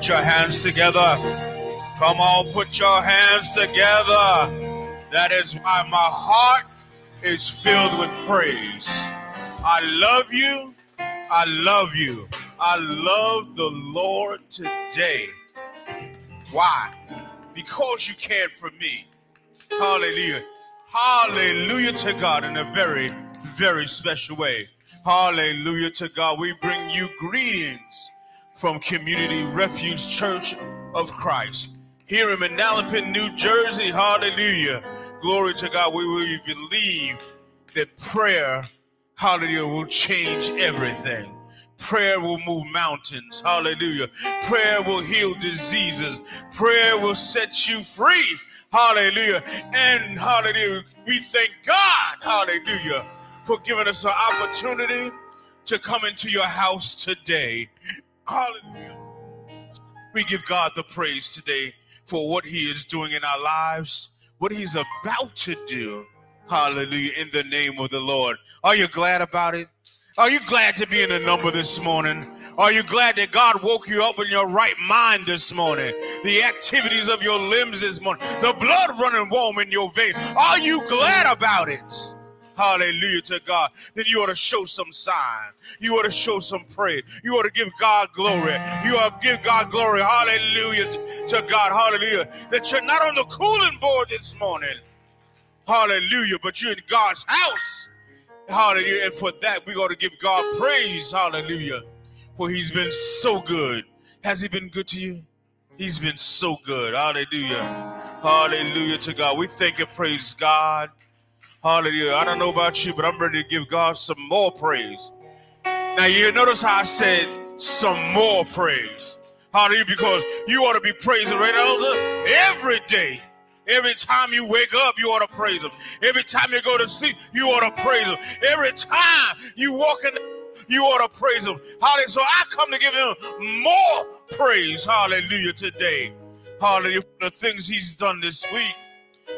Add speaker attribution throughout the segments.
Speaker 1: Put your hands together. Come on, put your hands together. That is why my heart is filled with praise. I love you. I love you. I love the Lord today. Why? Because you cared for me. Hallelujah. Hallelujah to God in a very, very special way. Hallelujah to God. We bring you greetings from Community Refuge Church of Christ here in Manalapan, New Jersey. Hallelujah. Glory to God. We will believe that prayer, hallelujah, will change everything. Prayer will move mountains. Hallelujah. Prayer will heal diseases. Prayer will set you free. Hallelujah. And hallelujah. We thank God. Hallelujah. For giving us an opportunity to come into your house today. Hallelujah. We give God the praise today for what he is doing in our lives, what he's about to do. Hallelujah. In the name of the Lord. Are you glad about it? Are you glad to be in the number this morning? Are you glad that God woke you up in your right mind this morning? The activities of your limbs this morning, the blood running warm in your veins. Are you glad about it? Hallelujah to God. Then you ought to show some sign. You ought to show some praise. You ought to give God glory. You ought to give God glory. Hallelujah to God. Hallelujah. That you're not on the cooling board this morning. Hallelujah. But you're in God's house. Hallelujah. And for that, we got to give God praise. Hallelujah. For he's been so good. Has he been good to you? He's been so good. Hallelujah. Hallelujah to God. We thank and praise God. Hallelujah. I don't know about you, but I'm ready to give God some more praise. Now, you notice how I said some more praise. Hallelujah. Because you ought to be praising right elder every day. Every time you wake up, you ought to praise him. Every time you go to sleep, you ought to praise him. Every time you walk in, you ought to praise him. Hallelujah. So I come to give him more praise. Hallelujah today. Hallelujah. For the things he's done this week,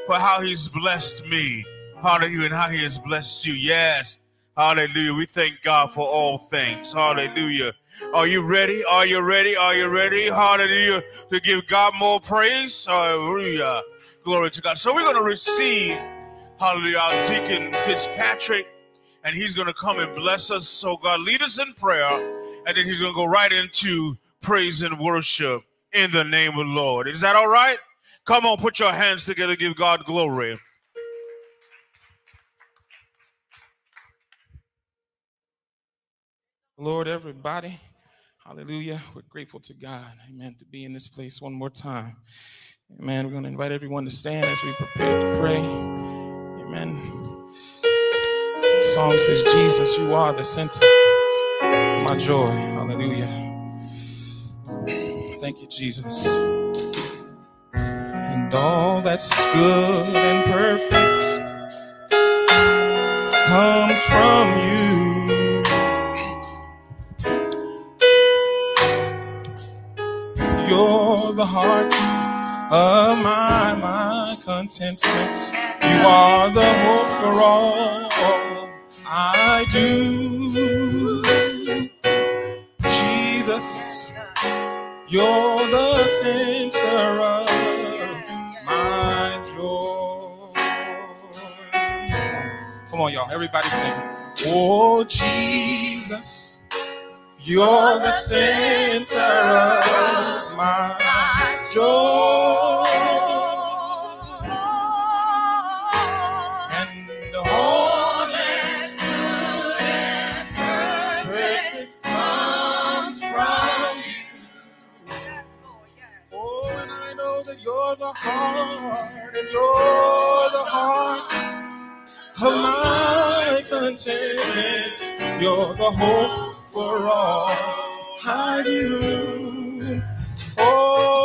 Speaker 1: for how he's blessed me. Hallelujah. And how he has blessed you. Yes. Hallelujah. We thank God for all things. Hallelujah. Are you ready? Are you ready? Are you ready? Hallelujah. To give God more praise. Hallelujah. Glory to God. So we're going to receive, hallelujah, our deacon Fitzpatrick, and he's going to come and bless us. So God, lead us in prayer, and then he's going to go right into praise and worship in the name of the Lord. Is that all right? Come on, put your hands together, give God glory.
Speaker 2: Lord, everybody. Hallelujah. We're grateful to God. Amen. To be in this place one more time. Amen. We're going to invite everyone to stand as we prepare to pray. Amen. The song says, Jesus, you are the center of my joy. Hallelujah. Thank you, Jesus. And all that's good and perfect comes from you. Heart of my, my contentment. You are the hope for all I do. Jesus, you're the center of my joy. Come on, y'all. Everybody sing. Oh, Jesus, you're the center of my joy. And all that's good and perfect comes from you. Oh, and I know that you're the heart, and you're the heart of my contentment. You're the hope for all I do. Oh,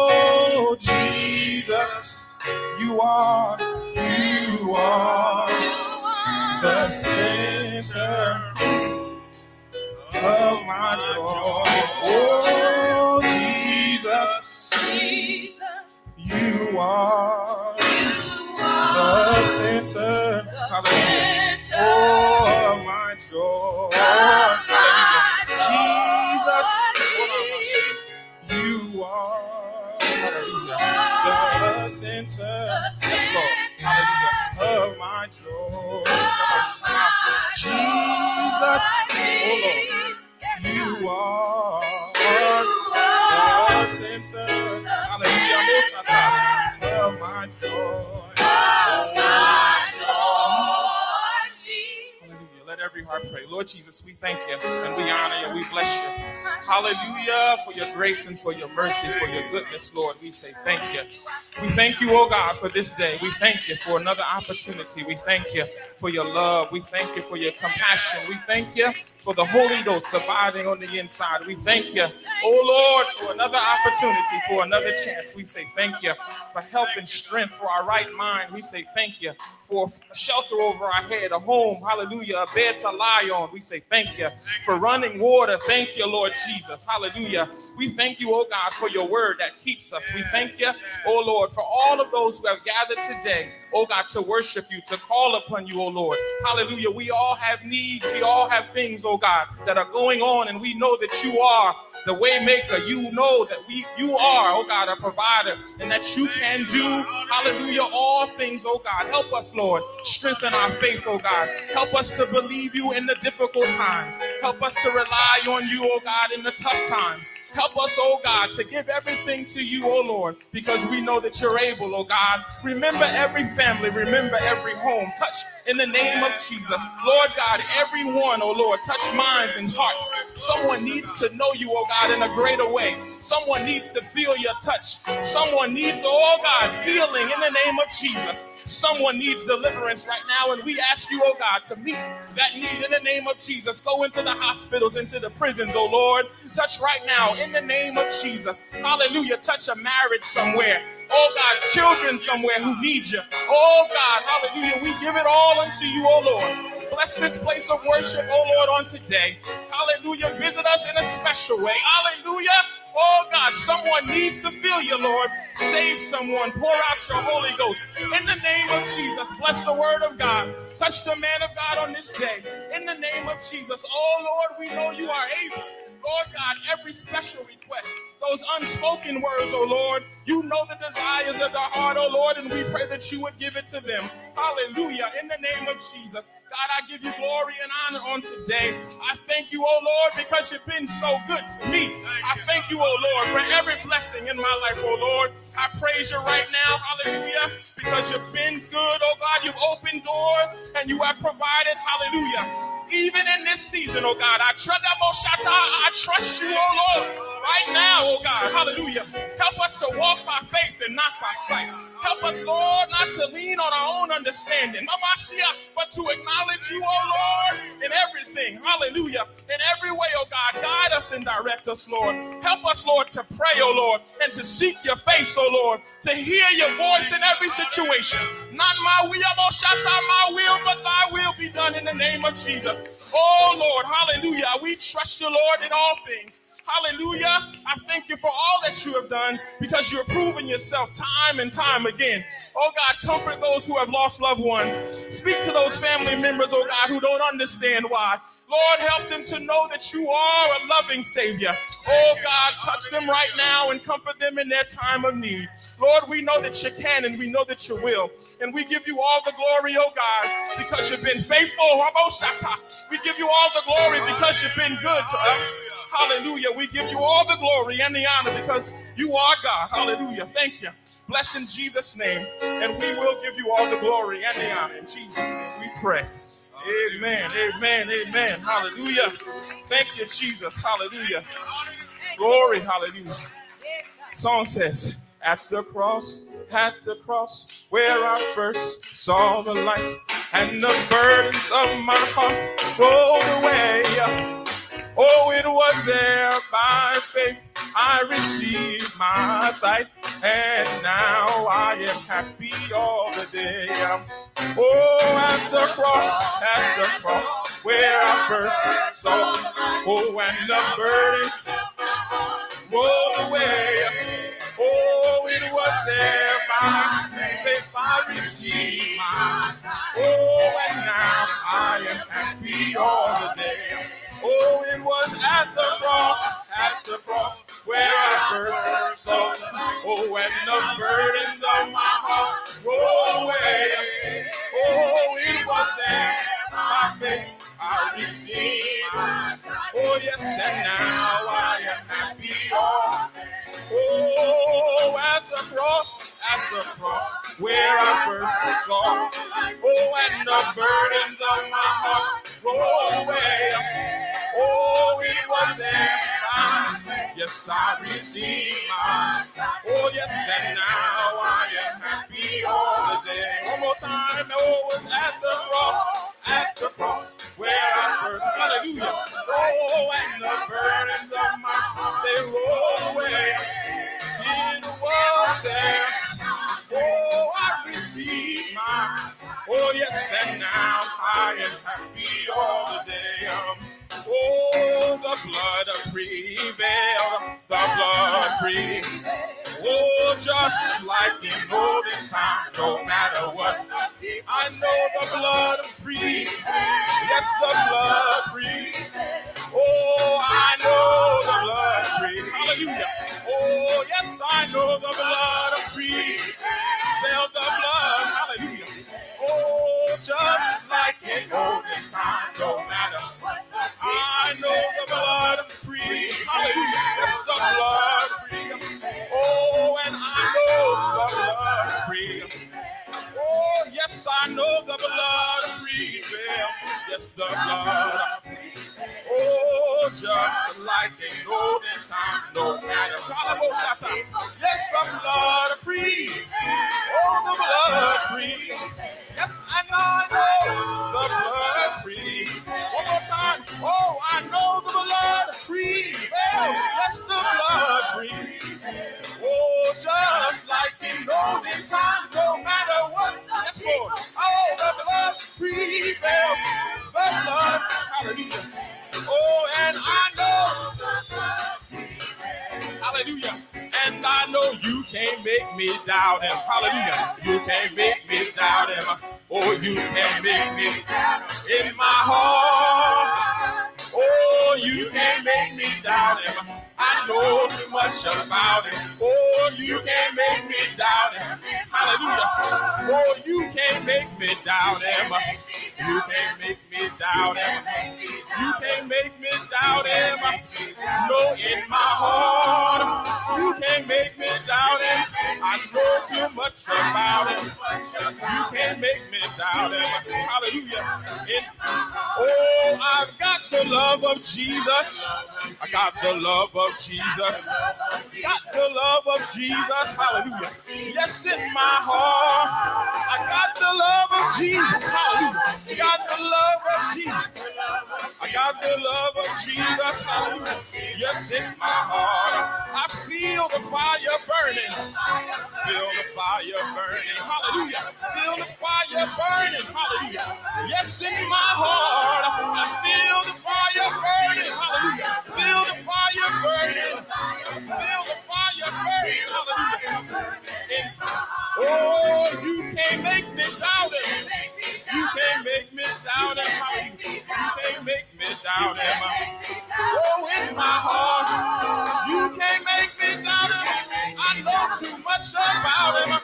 Speaker 2: you are, you are the center of my joy. Oh, Jesus, you are the center, hallelujah, oh, of my joy. Jesus, you Lord. Hallelujah. Of my joy. Jesus, oh Lord, you are the center. Hallelujah. Most of the of my every heart pray. Lord Jesus, we thank you and we honor you. We bless you. Hallelujah for your grace and for your mercy, for your goodness, Lord. We say thank you. We thank you, oh God, for this day. We thank you for another opportunity. We thank you for your love. We thank you for your compassion. We thank you for the Holy Ghost abiding on the inside. We thank you, oh Lord, for another opportunity, for another chance. We say thank you for help and strength for our right mind. We say thank you for a shelter over our head, a home, hallelujah, a bed to lie on. We say thank you for running water. Thank you, Lord Jesus. Hallelujah. We thank you, oh God, for your word that keeps us. We thank you, oh Lord, for all of those who have gathered today, oh God, to worship you, to call upon you, oh Lord. Hallelujah. We all have needs. We all have things, oh God, that are going on, and we know that you are the waymaker. You know that we you are, oh God, a provider, and that you can do, hallelujah, all things, oh God. Help us, Lord. Strengthen our faith, oh God. Help us to believe you in the difficult times. Help us to rely on you, oh God, in the tough times. Help us, oh God, to give everything to you, oh Lord, because we know that you're able, oh God. Remember every family, remember every home. Touch in the name of Jesus. Lord God, everyone, oh Lord, touch minds and hearts. Someone needs to know you, oh God, in a greater way. Someone needs to feel your touch. Someone needs, oh God, healing in the name of Jesus. Someone needs deliverance right now, and we ask you, oh God, to meet that need in the name of Jesus. Go into the hospitals, into the prisons, oh Lord. Touch right now in the name of Jesus. Hallelujah. Touch a marriage somewhere. Oh God, children somewhere who need you. Oh God, hallelujah. We give it all unto you, oh Lord. Bless this place of worship, oh Lord, on today. Hallelujah. Visit us in a special way. Hallelujah. Oh God, someone needs to feel you, Lord. Save someone. Pour out your Holy Ghost. In the name of Jesus, bless the word of God. Touch the man of God on this day. In the name of Jesus. Oh Lord, we know you are able. Lord God, every special request, those unspoken words, oh Lord, you know the desires of the heart, oh Lord, and we pray that you would give it to them. Hallelujah. In the name of Jesus. God, I give you glory and honor on today. I thank you, oh Lord, because you've been so good to me. I thank you, oh Lord, for every blessing in my life, oh Lord. I praise you right now, hallelujah, because you've been good, oh God. You've opened doors and you have provided, hallelujah even in this season, oh God. I trust I trust you, oh Lord, right now, oh God. Hallelujah. Help us to walk by faith and not by sight. Help us, Lord, not to lean on our own understanding, but to acknowledge you, oh Lord, in everything. Hallelujah. In every way, oh God. Guide us and direct us, Lord. Help us, Lord, to pray, oh Lord, and to seek your face, oh Lord, to hear your voice in every situation. Not my will, my will, name of Jesus. Oh Lord, hallelujah. We trust you, Lord, in all things. Hallelujah. I thank you for all that you have done because you're proving yourself time and time again. Oh God, comfort those who have lost loved ones. Speak to those family members, oh God, who don't understand why. Lord, help them to know that you are a loving Savior. Oh God, touch them right now and comfort them in their time of need. Lord, we know that you can and we know that you will. And we give you all the glory, oh God, because you've been faithful. We give you all the glory because you've been good to us. Hallelujah. We give you all the glory and the honor because you are God. Hallelujah. Thank you. Bless in Jesus' name. And we will give you all the glory and the honor. In Jesus' name we pray. Amen. Amen. Amen. Hallelujah. Thank you, Jesus. Hallelujah. Glory. Hallelujah. Song says, At the cross, at the cross, where I first saw the light, and the burdens of my heart rolled away. Oh, it was there by faith I received my sight, and now I am happy all the day. Oh, at the cross, at the cross, where I first saw, oh, and the burden oh, rolled away. Oh, it was there by faith I received my sight. Oh, and now I am happy all the day. Oh, it was at the cross, at the cross, where I first heard song. Oh, when the burdens of my heart go away. Oh, it was there, my faith I receive it. Oh, yes, and now I am happy. Oh, oh, at the cross, at the cross, where I first saw. Oh, and the burdens of my heart roll away. Oh, it was there. Yes, I receive my. Oh, yes, and now I am happy all the day. One more time. Oh, it was at the cross, at the cross, where I first. Hallelujah. Oh, and the burdens of my heart they roll away. It was there. Oh, I receive my. Oh, yes, and now I am happy all the day. Oh, the blood prevailed, the blood prevailed. Oh, just like in olden times, no matter what. I know the blood prevailed. Yes, the blood prevailed. Oh, I know the blood prevailed. Hallelujah. Oh, yes, I know the blood prevailed. The blood. Hallelujah. Oh, just like in olden times, no matter what. I know the blood of free. Hallelujah. Yes, the blood free. Oh, and I know the blood free. Oh, yes, I know the blood free. Yes, the blood. Oh, just like in olden times, no matter. Yes, the blood I know the blood free. One more time. Oh, I know the blood free. Yes, the blood. Oh, just like in olden times, no matter what. Yes, Lord. Oh, the blood. The blood. Hallelujah. Oh, and I know. Hallelujah. And I know you can't make me doubt him. Hallelujah. You can't make me doubt him. Oh, you can't make me in my heart. Oh, you can't make me doubt him. I know too much about him. Oh, you can't make me doubt him. Hallelujah. Oh, you can't make me doubt him. You can't make me doubt him. You can't make me doubt him. No, in my heart. You can't make me doubt him. I know too much about him. You can't make me doubt him. Hallelujah. In, oh, I've got the love of Jesus. I got the love of Jesus. Got the love of Jesus. Hallelujah. Yes, in my heart. I got the love of Jesus. Hallelujah. Got the love of Jesus. I got the love of Jesus. Yes, in my heart. I feel the fire burning. Feel the fire burning. Hallelujah. Feel the fire burning. Hallelujah. Yes, in my heart. I feel the fire burning. Hallelujah. Feel the fire burning. Feel the fire burning. Hallelujah. Oh, you can't make me doubt it. You can't make me doubt it. Can't make me doubt. Oh, in my heart. You can't make me doubt. I know too much about him.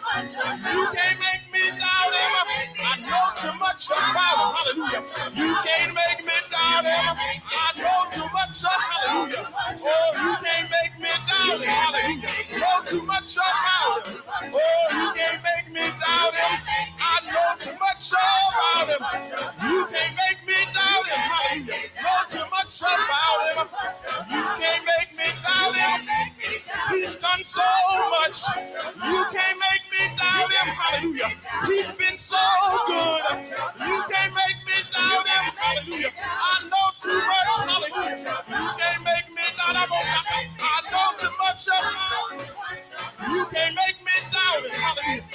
Speaker 2: You can't make me doubt him. Know too much about him. Hallelujah. You can't make me doubt him. I know too much of hallelujah. Oh, you can't make me doubt him. Hallelujah. Know too much about him. Oh, you can't make me doubt him. I know too much about him. You can't make me doubt him. Hallelujah. Know too much about him. You can't make me doubt him. He's done so much. You can't make me doubt him. Hallelujah. He's been so good. You can't make me doubt him. Hallelujah. I know too much. Hallelujah. You can't make me doubt him. I know too much about him. You can't make me doubt him. Hallelujah.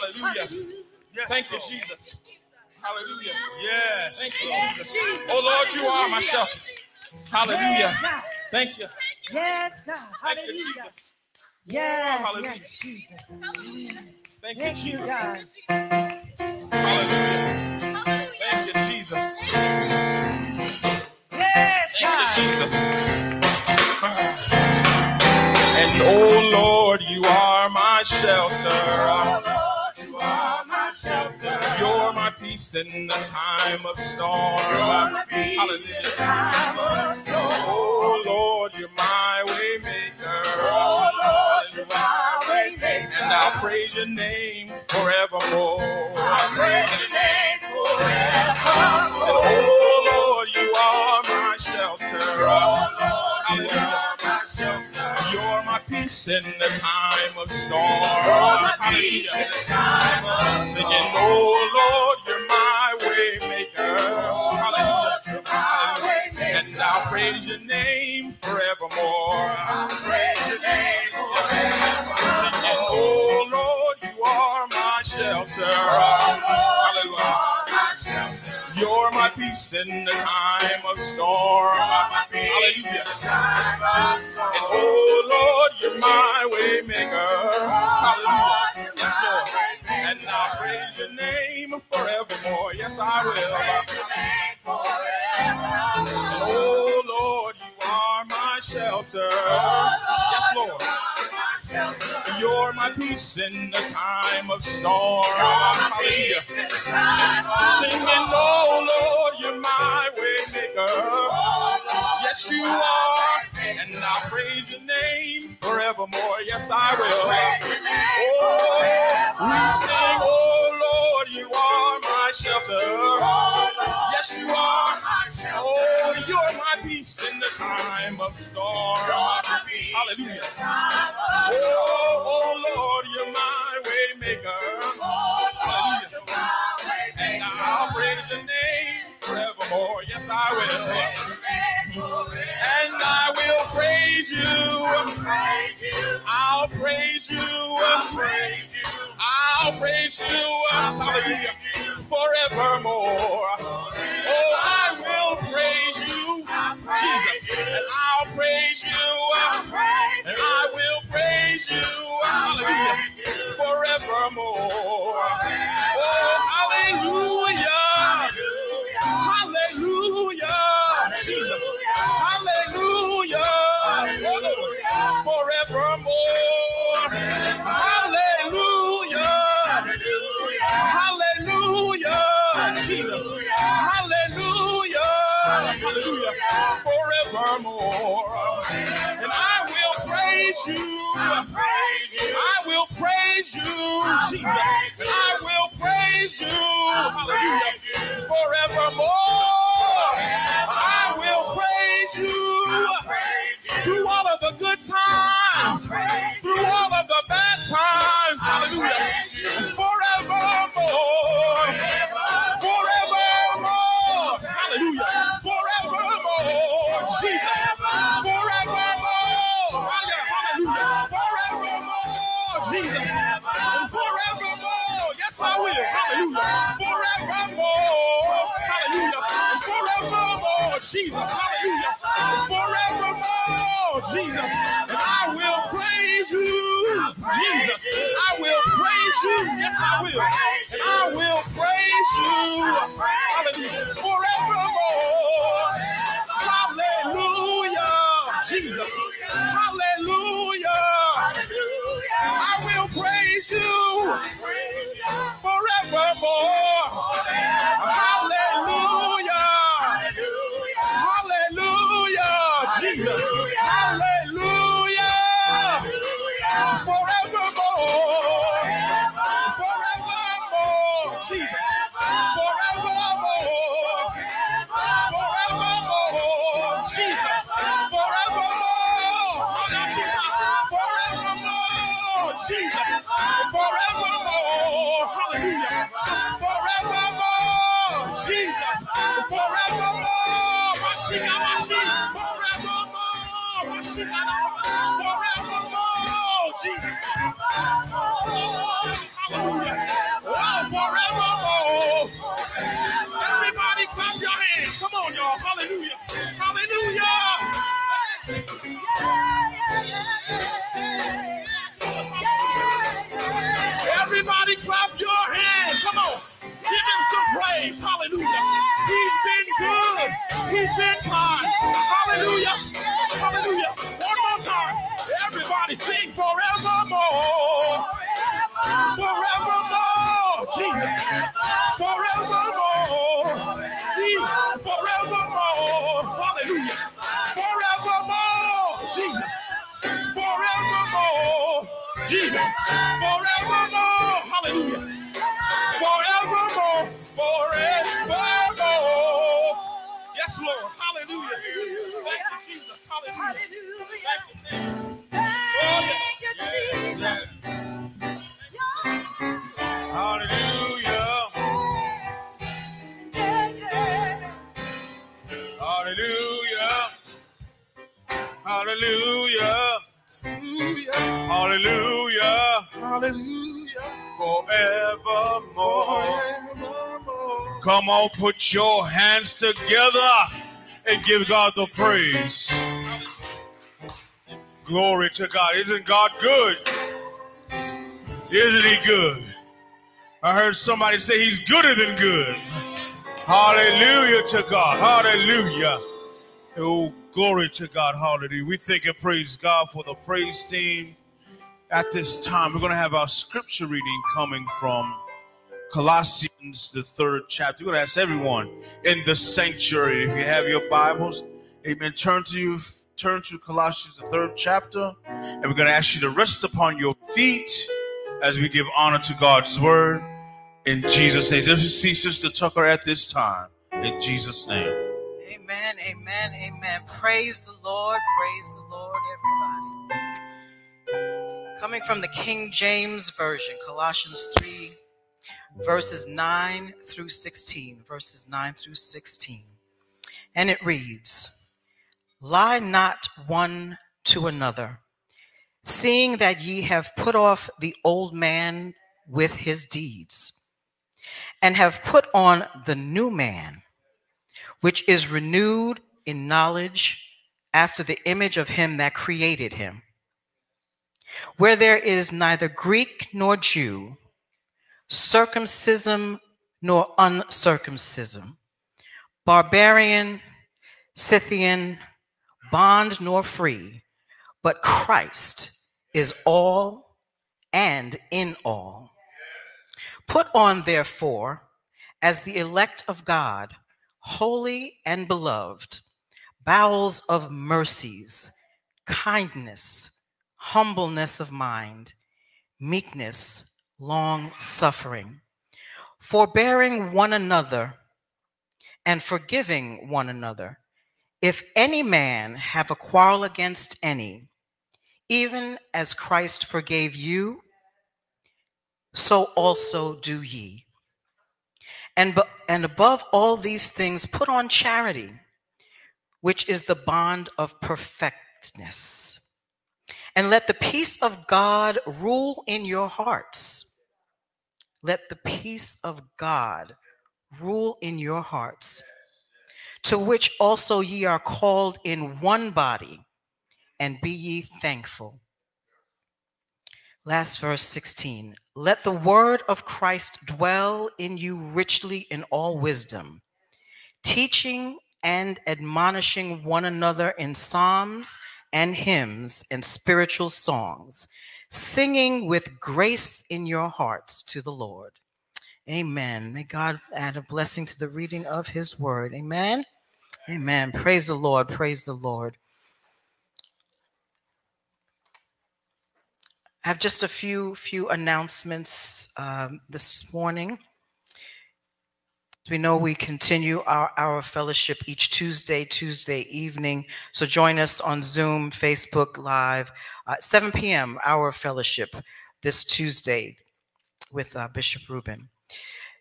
Speaker 2: Hallelujah.
Speaker 1: Yes,
Speaker 2: Thank you,
Speaker 1: Lord.
Speaker 2: Jesus. Hallelujah.
Speaker 1: Yes.
Speaker 2: Thank you,
Speaker 3: Yes,
Speaker 2: Jesus.
Speaker 3: Jesus.
Speaker 2: Oh, Lord, you are my shelter. Hallelujah.
Speaker 3: Yes,
Speaker 2: Thank you.
Speaker 3: Yes, God.
Speaker 2: Thank you,
Speaker 3: Hallelujah.
Speaker 2: Jesus.
Speaker 3: Yes,
Speaker 2: Hallelujah.
Speaker 3: yes, Jesus.
Speaker 2: Thank you,
Speaker 3: Thank you,
Speaker 2: Jesus.
Speaker 3: God.
Speaker 2: Hallelujah. Thank you, Jesus.
Speaker 3: Yes,
Speaker 2: Thank you, Jesus. And oh Lord, you are my shelter.
Speaker 3: Shelter.
Speaker 2: You're my peace in the time of storm.
Speaker 3: You're my peace in the time of oh, storm.
Speaker 2: Oh Lord, you're my way maker.
Speaker 3: Oh, Lord, you're my way maker.
Speaker 2: And I'll praise your name forevermore.
Speaker 3: I'll praise your name
Speaker 2: And
Speaker 3: forevermore.
Speaker 2: oh Lord, you are my shelter.
Speaker 3: Oh, Lord, you
Speaker 2: Hallelujah.
Speaker 3: are my shelter.
Speaker 2: You're my peace in the time of storm.
Speaker 3: You're my peace in the time of storm.
Speaker 2: Singing, oh Lord, you're my way maker.
Speaker 3: Oh, Lord, you're my way maker.
Speaker 2: And I'll praise your name forevermore.
Speaker 3: I'll praise your name forever.
Speaker 2: Singing, oh Lord, you are my shelter.
Speaker 3: Oh, Lord,
Speaker 2: You're my peace in the time of storm.
Speaker 3: Peace in
Speaker 2: Hallelujah.
Speaker 3: the time of.
Speaker 2: And oh Lord, you're my way maker. Hallelujah. Yes, Lord. And I'll praise your name forevermore. Yes, I will.
Speaker 3: Praise your name forever.
Speaker 2: And oh Lord, you are my shelter. Yes, Lord. You're my peace in the time of storm. Hallelujah. Singing, oh Lord, you're my way maker. Yes, you are. And I'll praise your name forevermore. Yes, I will. Oh, we sing, oh Lord, you are my shelter. Yes, you are. Oh, you're my peace in the time of storm. Hallelujah. Oh, oh Lord, you're my way maker. Hallelujah. And I'll praise your name forevermore. Yes, I will. And I will praise you. I'll praise you. I'll praise you. Hallelujah. Forevermore. Oh, I will praise you. Jesus. And I'll praise you. And I will praise you. Hallelujah. Forevermore. Oh, hallelujah. Hallelujah. Forevermore. And I will praise you. I will praise you, Jesus. I will praise you. Hallelujah. Forevermore. I will praise you through all of the good times, through all of the bad times. Hallelujah. Forevermore. I will. Hallelujah. Forevermore. Hallelujah. Forevermore. Jesus. Hallelujah. Forevermore. Jesus. And I will praise you, Jesus. I will praise you. Yes, I will. And I will praise you. Hallelujah. Forevermore. Hallelujah. Jesus. Hallelujah. I will praise you forevermore. Hallelujah. Come on, put your hands together and give God the praise. Glory to God. Isn't God good? Isn't He good? I heard somebody say He's gooder than good. Hallelujah to God. Hallelujah. Oh, glory to God. Hallelujah. We thank and praise God for the praise team. At this time, we're going to have our scripture reading coming from Colossians, the third chapter. We're going to ask everyone in the sanctuary, if you have your Bibles, amen, turn to you, turn to Colossians, the third chapter, and we're going to ask you to rest upon your feet as we give honor to God's word in Jesus' name. Just see Sister Tucker at this time in Jesus' name.
Speaker 4: Amen, amen, amen. Praise the Lord, praise the Lord, everybody. Coming from the King James Version, Colossians 3, verses 9 through 16. Verses 9 through 16. And it reads Lie not one to another, seeing that ye have put off the old man with his deeds, and have put on the new man which is renewed in knowledge after the image of him that created him. Where there is neither Greek nor Jew, circumcision nor uncircumcision, barbarian, Scythian, bond nor free, but Christ is all and in all. Put on, therefore, as the elect of God, holy and beloved, bowels of mercies, kindness, humbleness of mind, meekness, long suffering, forbearing one another and forgiving one another. If any man have a quarrel against any, even as Christ forgave you, so also do ye. And, and above all these things, put on charity, which is the bond of perfectness. And let the peace of God rule in your hearts. Let the peace of God rule in your hearts, to which also ye are called in one body, and be ye thankful. Last verse 16. Let the word of Christ dwell in you richly in all wisdom, teaching and admonishing one another in psalms and hymns and spiritual songs, singing with grace in your hearts to the Lord. Amen. May God add a blessing to the reading of his word. Amen. Amen. Praise the Lord. Praise the Lord. I have just a few few announcements um, this morning. We know, we continue our, our fellowship each Tuesday, Tuesday evening. So join us on Zoom, Facebook Live, uh, 7 p.m. Our fellowship this Tuesday with uh, Bishop Rubin.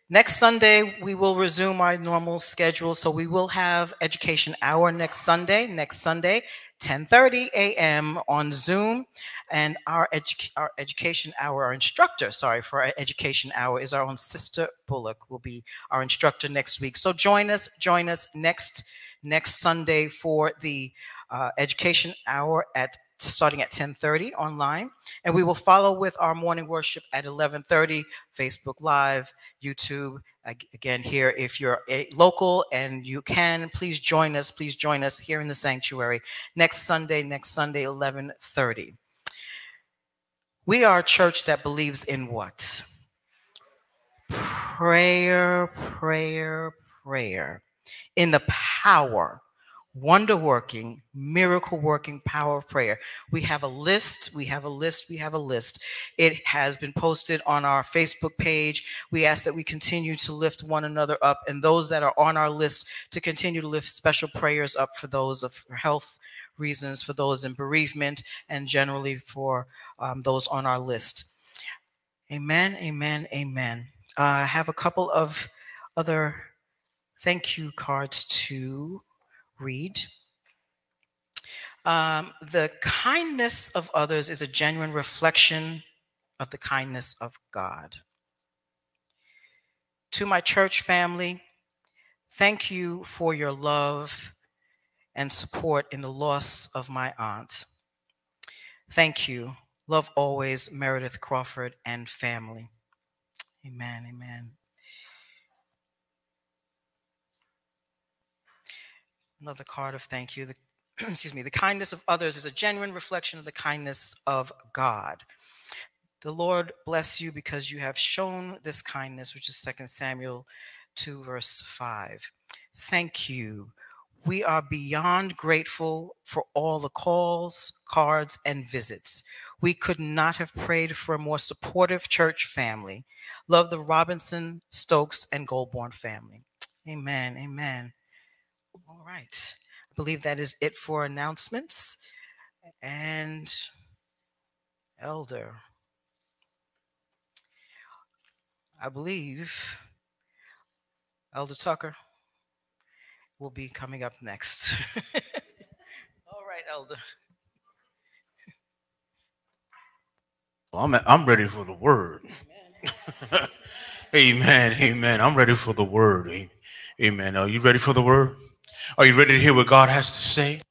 Speaker 4: Next Sunday, we will resume our normal schedule. So we will have education hour next Sunday. Next Sunday, 10:30 a.m. on Zoom, and our, edu- our education hour, our instructor, sorry, for our education hour is our own sister Bullock will be our instructor next week. So join us, join us next next Sunday for the uh, education hour at starting at 10:30 online, and we will follow with our morning worship at 11:30, Facebook Live, YouTube. Again, here, if you're a local and you can, please join us. Please join us here in the sanctuary next Sunday. Next Sunday, 11:30. We are a church that believes in what? Prayer, prayer, prayer. In the power wonder working, miracle working power of prayer. We have a list, we have a list, we have a list. It has been posted on our Facebook page. We ask that we continue to lift one another up and those that are on our list to continue to lift special prayers up for those of health reasons, for those in bereavement, and generally for um, those on our list. Amen, amen, amen. Uh, I have a couple of other thank you cards to read. Um, the kindness of others is a genuine reflection of the kindness of God. To my church family, thank you for your love and support in the loss of my aunt. Thank you. Love always, Meredith Crawford and family. Amen. Amen. Another card of thank you. The, excuse me. The kindness of others is a genuine reflection of the kindness of God. The Lord bless you because you have shown this kindness, which is 2 Samuel 2, verse 5. Thank you. We are beyond grateful for all the calls, cards, and visits. We could not have prayed for a more supportive church family. Love the Robinson, Stokes, and Goldborn family. Amen. Amen. All right. I believe that is it for announcements. And Elder, I believe Elder Tucker will be coming up next. All right, Elder.
Speaker 1: Well, I'm, I'm ready for the word. amen. Amen. Amen. I'm ready for the word. Amen. Are you ready for the word? Are you ready to hear what God has to say?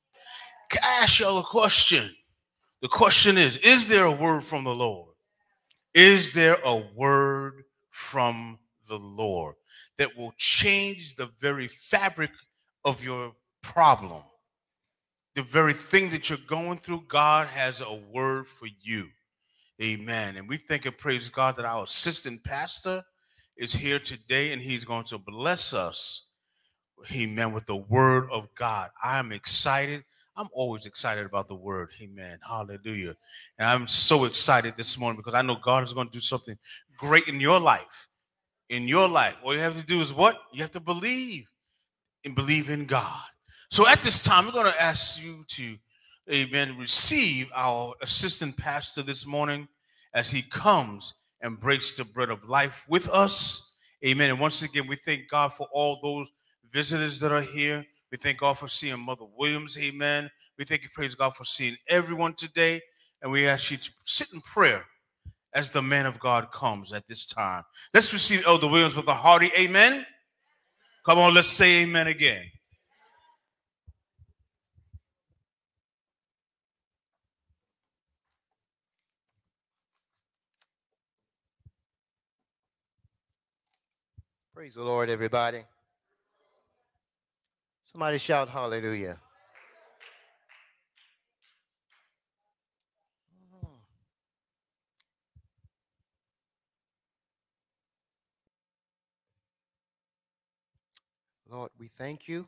Speaker 1: Can I ask y'all a question? The question is Is there a word from the Lord? Is there a word from the Lord that will change the very fabric of your problem? The very thing that you're going through, God has a word for you. Amen. And we thank and praise God that our assistant pastor is here today and he's going to bless us Amen. With the word of God. I'm excited. I'm always excited about the word. Amen. Hallelujah. And I'm so excited this morning because I know God is going to do something great in your life. In your life. All you have to do is what? You have to believe and believe in God. So at this time, we're going to ask you to, amen, receive our assistant pastor this morning as he comes and breaks the bread of life with us. Amen. And once again, we thank God for all those visitors that are here. We thank God for seeing Mother Williams. Amen. We thank you, praise God, for seeing everyone today. And we ask you to sit in prayer as the man of God comes at this time. Let's receive Elder Williams with a hearty amen. Come on, let's say amen again.
Speaker 5: Praise the Lord, everybody. Somebody shout hallelujah. Lord, we thank you.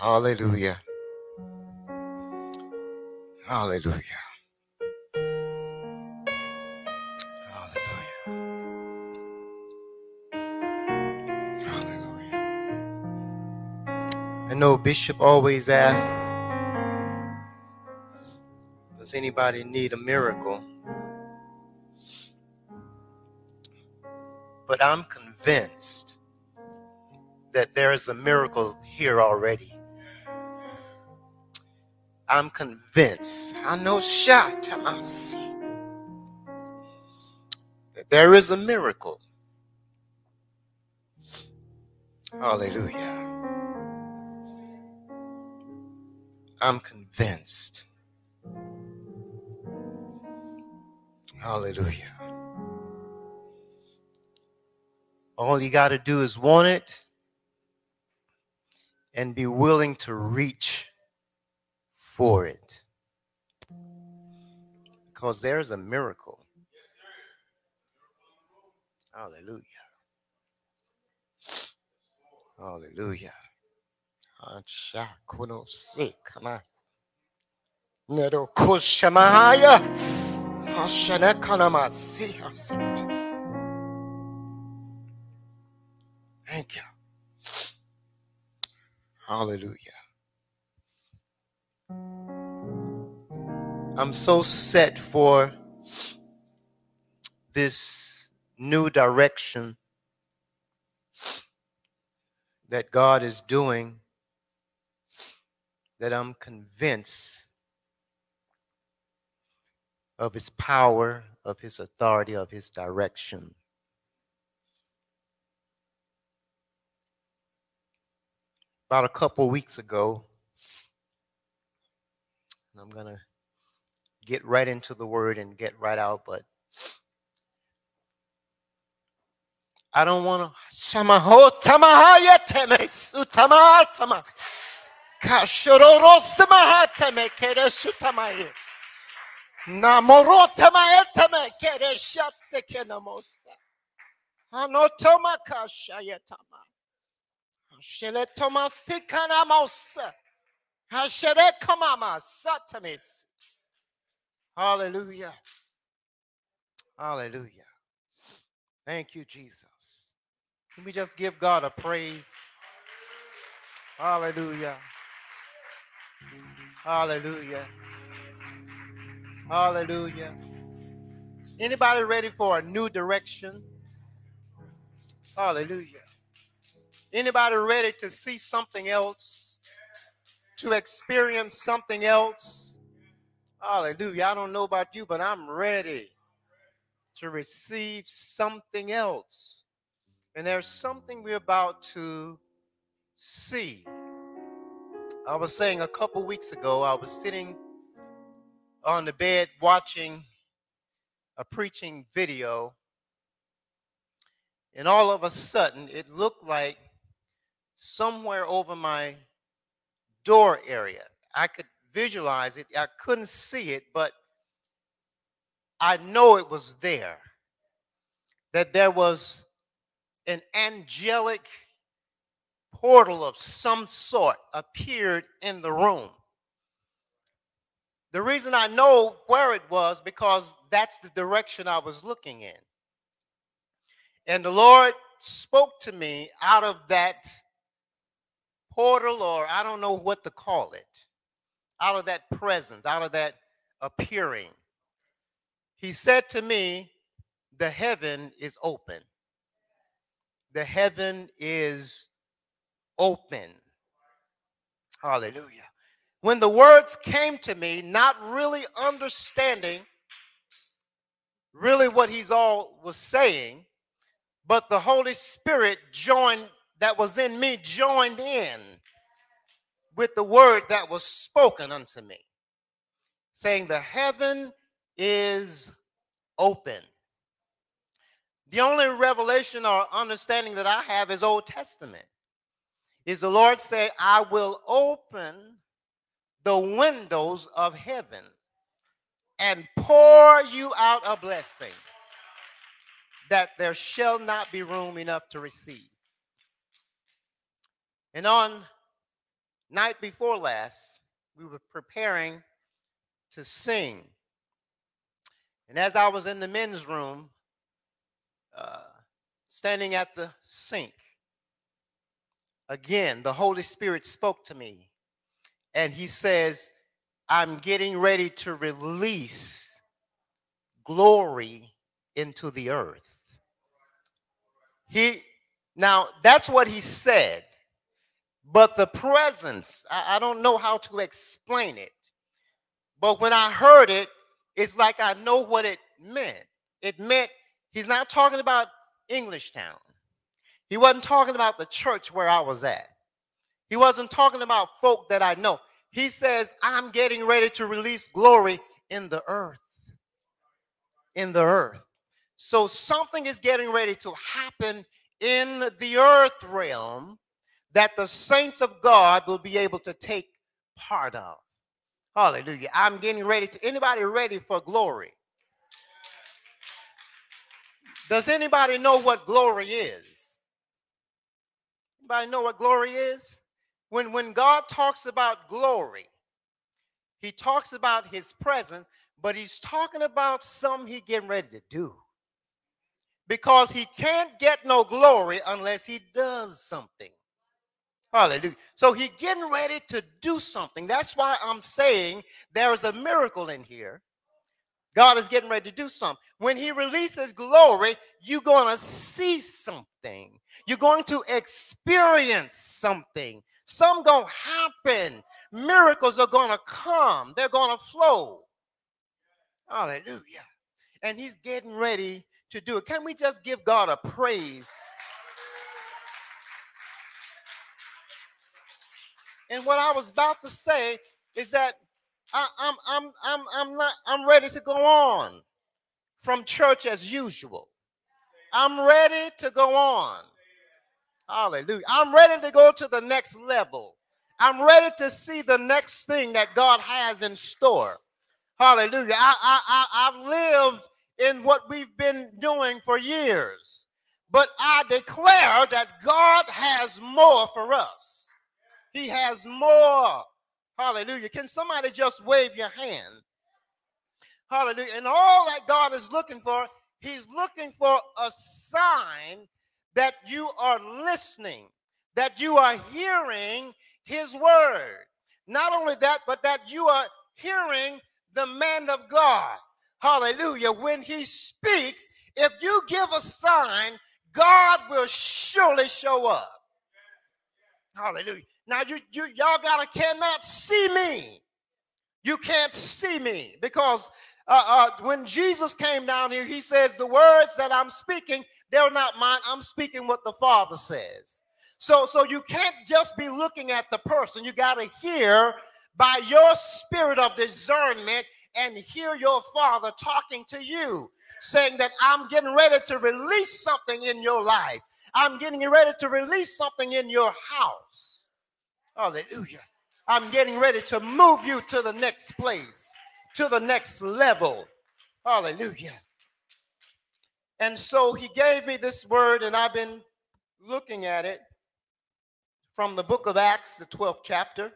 Speaker 5: Hallelujah. Hallelujah. Hallelujah. Hallelujah. I know Bishop always asks, does anybody need a miracle? But I'm convinced that there is a miracle here already. I'm convinced. I know shot that there is a miracle. Hallelujah. I'm convinced. Hallelujah. All you got to do is want it and be willing to reach for it. Because there's a miracle. Hallelujah. Hallelujah. Nero kushamahaya. Kanama si hasit. Thank you. Hallelujah. I'm so set for this new direction that God is doing that I'm convinced of his power, of his authority, of his direction. About a couple weeks ago, and I'm going to get right into the word and get right out, but I don't want to. Shamaho tamahaya teme sutama tama. Kashororo samaha teme kere shatse kenamosta. Hanotoma kashayetama. Shele toma sikanamosa. Hashere kamama satamis. Hallelujah. Hallelujah. Thank you, Jesus. Can we just give God a praise? Hallelujah. Hallelujah. Hallelujah. Anybody ready for a new direction? Hallelujah. Anybody ready to see something else? To experience something else? Hallelujah. I don't know about you, but I'm ready to receive something else. And there's something we're about to see. I was saying a couple weeks ago, I was sitting on the bed watching a preaching video, and all of a sudden, it looked like somewhere over my door area. I could visualize it, I couldn't see it, but I know it was there. That there was an angelic portal of some sort appeared in the room. The reason I know where it was because that's the direction I was looking in. And the Lord spoke to me out of that portal, or I don't know what to call it, out of that presence, out of that appearing, he said to me, The heaven is open. The heaven is open. Hallelujah. When the words came to me, not really understanding really what he's all was saying, but the Holy Spirit joined that was in me joined in with the word that was spoken unto me, saying, The heaven is open. The only revelation or understanding that I have is Old Testament. Is the Lord say, I will open the windows of heaven and pour you out a blessing that there shall not be room enough to receive. And on night before last, we were preparing to sing. And as I was in the men's room, uh, standing at the sink, again, the Holy Spirit spoke to me. And he says, I'm getting ready to release glory into the earth. He now that's what he said, but the presence, I, I don't know how to explain it. But when I heard it, it's like I know what it meant. It meant he's not talking about Englishtown. He wasn't talking about the church where I was at. He wasn't talking about folk that I know. He says, I'm getting ready to release glory in the earth. In the earth. So something is getting ready to happen in the earth realm that the saints of God will be able to take part of. Hallelujah. I'm getting ready to anybody ready for glory? Does anybody know what glory is? Anybody know what glory is? When when God talks about glory, he talks about his presence, but he's talking about something he getting ready to do. Because he can't get no glory unless he does something. Hallelujah. So he getting ready to do something. That's why I'm saying there is a miracle in here. God is getting ready to do something. When he releases glory, you're going to see something. You're going to experience something. Some to happen. Miracles are to come. They're to flow. Hallelujah. And he's getting ready to do it. Can we just give God a praise? And what I was about to say is that I, am I'm, I'm, I'm, I'm not, I'm ready to go on from church as usual. I'm ready to go on. Hallelujah. I'm ready to go to the next level. I'm ready to see the next thing that God has in store. Hallelujah. I, I, I, I've lived in what we've been doing for years, but I declare that God has more for us. He has more. Hallelujah. Can somebody just wave your hand? Hallelujah. And all that God is looking for, He's looking for a sign that you are listening, that you are hearing His word. Not only that, but that you are hearing the man of God. Hallelujah. When He speaks, if you give a sign, God will surely show up. Hallelujah. Now you, you y'all gotta cannot see me. You can't see me because uh, uh, when Jesus came down here, he says, The words that I'm speaking, they're not mine. I'm speaking what the Father says. So, so you can't just be looking at the person. You got to hear by your spirit of discernment and hear your Father talking to you, saying that I'm getting ready to release something in your life. I'm getting ready to release something in your house. Hallelujah. I'm getting ready to move you to the next place, to the next level. Hallelujah. And so he gave me this word, and I've been looking at it from the book of Acts, the 12th chapter,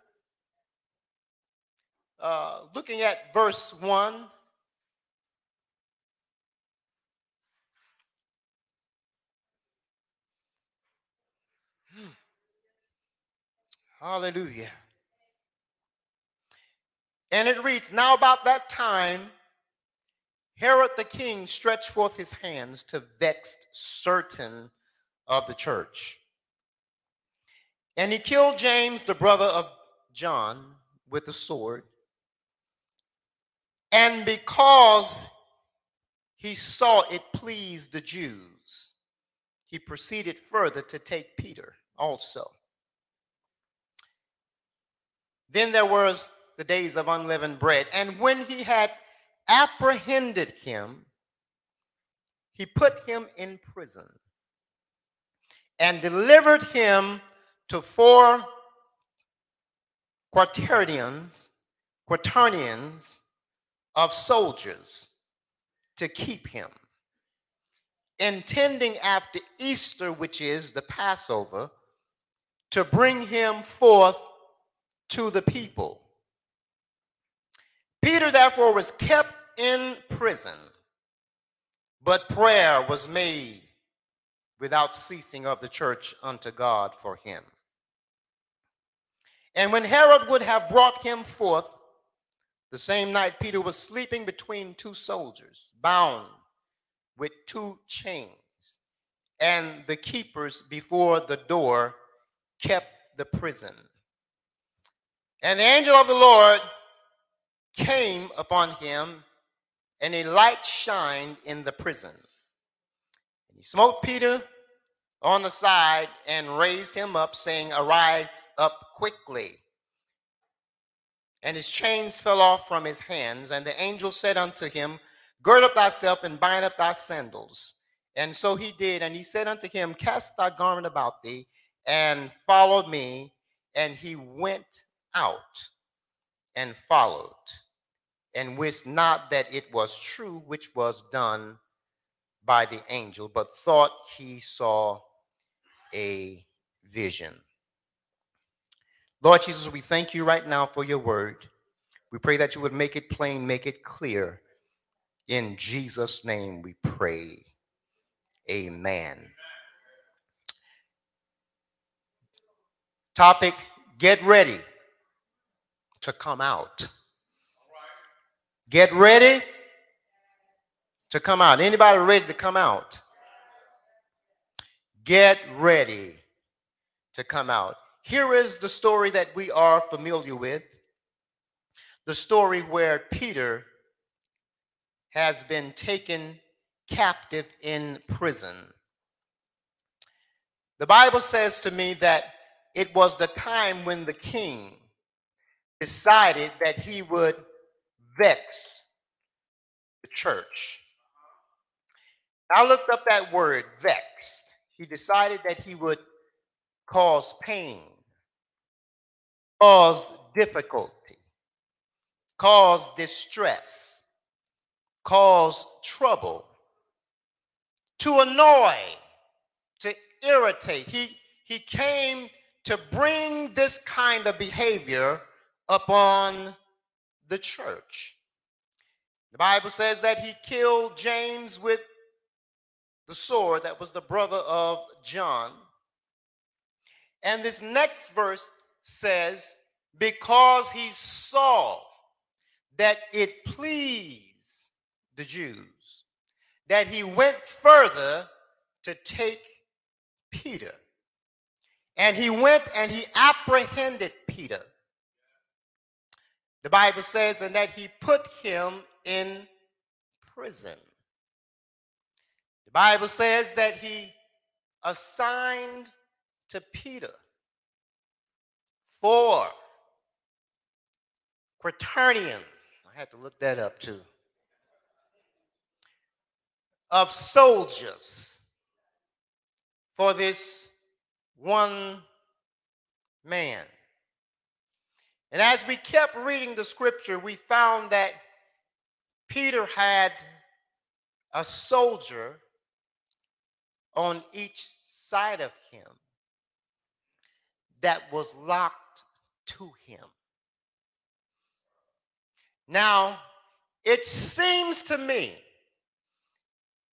Speaker 5: uh, looking at verse 1. Hallelujah. And it reads Now, about that time, Herod the king stretched forth his hands to vex certain of the church. And he killed James, the brother of John, with the sword. And because he saw it pleased the Jews, he proceeded further to take Peter also. Then there was the days of unleavened bread. And when he had apprehended him, he put him in prison and delivered him to four quaternions, quaternions of soldiers to keep him, intending after Easter, which is the Passover, to bring him forth to the people. Peter, therefore, was kept in prison, but prayer was made without ceasing of the church unto God for him. And when Herod would have brought him forth, the same night Peter was sleeping between two soldiers, bound with two chains, and the keepers before the door kept the prison. And the angel of the Lord came upon him, and a light shined in the prison. And he smote Peter on the side and raised him up, saying, Arise up quickly. And his chains fell off from his hands, and the angel said unto him, Gird up thyself and bind up thy sandals. And so he did, and he said unto him, Cast thy garment about thee, and follow me. And he went out and followed and wist not that it was true which was done by the angel, but thought he saw a vision. Lord Jesus, we thank you right now for your word. We pray that you would make it plain, make it clear. In Jesus' name we pray. Amen. Topic Get ready to come out. Get ready to come out. Anybody ready to come out? Get ready to come out. Here is the story that we are familiar with the story where Peter has been taken captive in prison. The Bible says to me that it was the time when the king decided that he would vex the church. I looked up that word, vexed. He decided that he would cause pain, cause difficulty, cause distress, cause trouble, to annoy, to irritate. He, he came to bring this kind of behavior upon the church. The Bible says that he killed James with the sword that was the brother of John. And this next verse says, because he saw that it pleased the Jews, that he went further to take Peter. And he went and he apprehended Peter. The Bible says, and that he put him in prison. The Bible says that he assigned to Peter four quaternions. I had to look that up too. Of soldiers for this one man. And as we kept reading the scripture, we found that Peter had a soldier on each side of him that was locked to him. Now, it seems to me,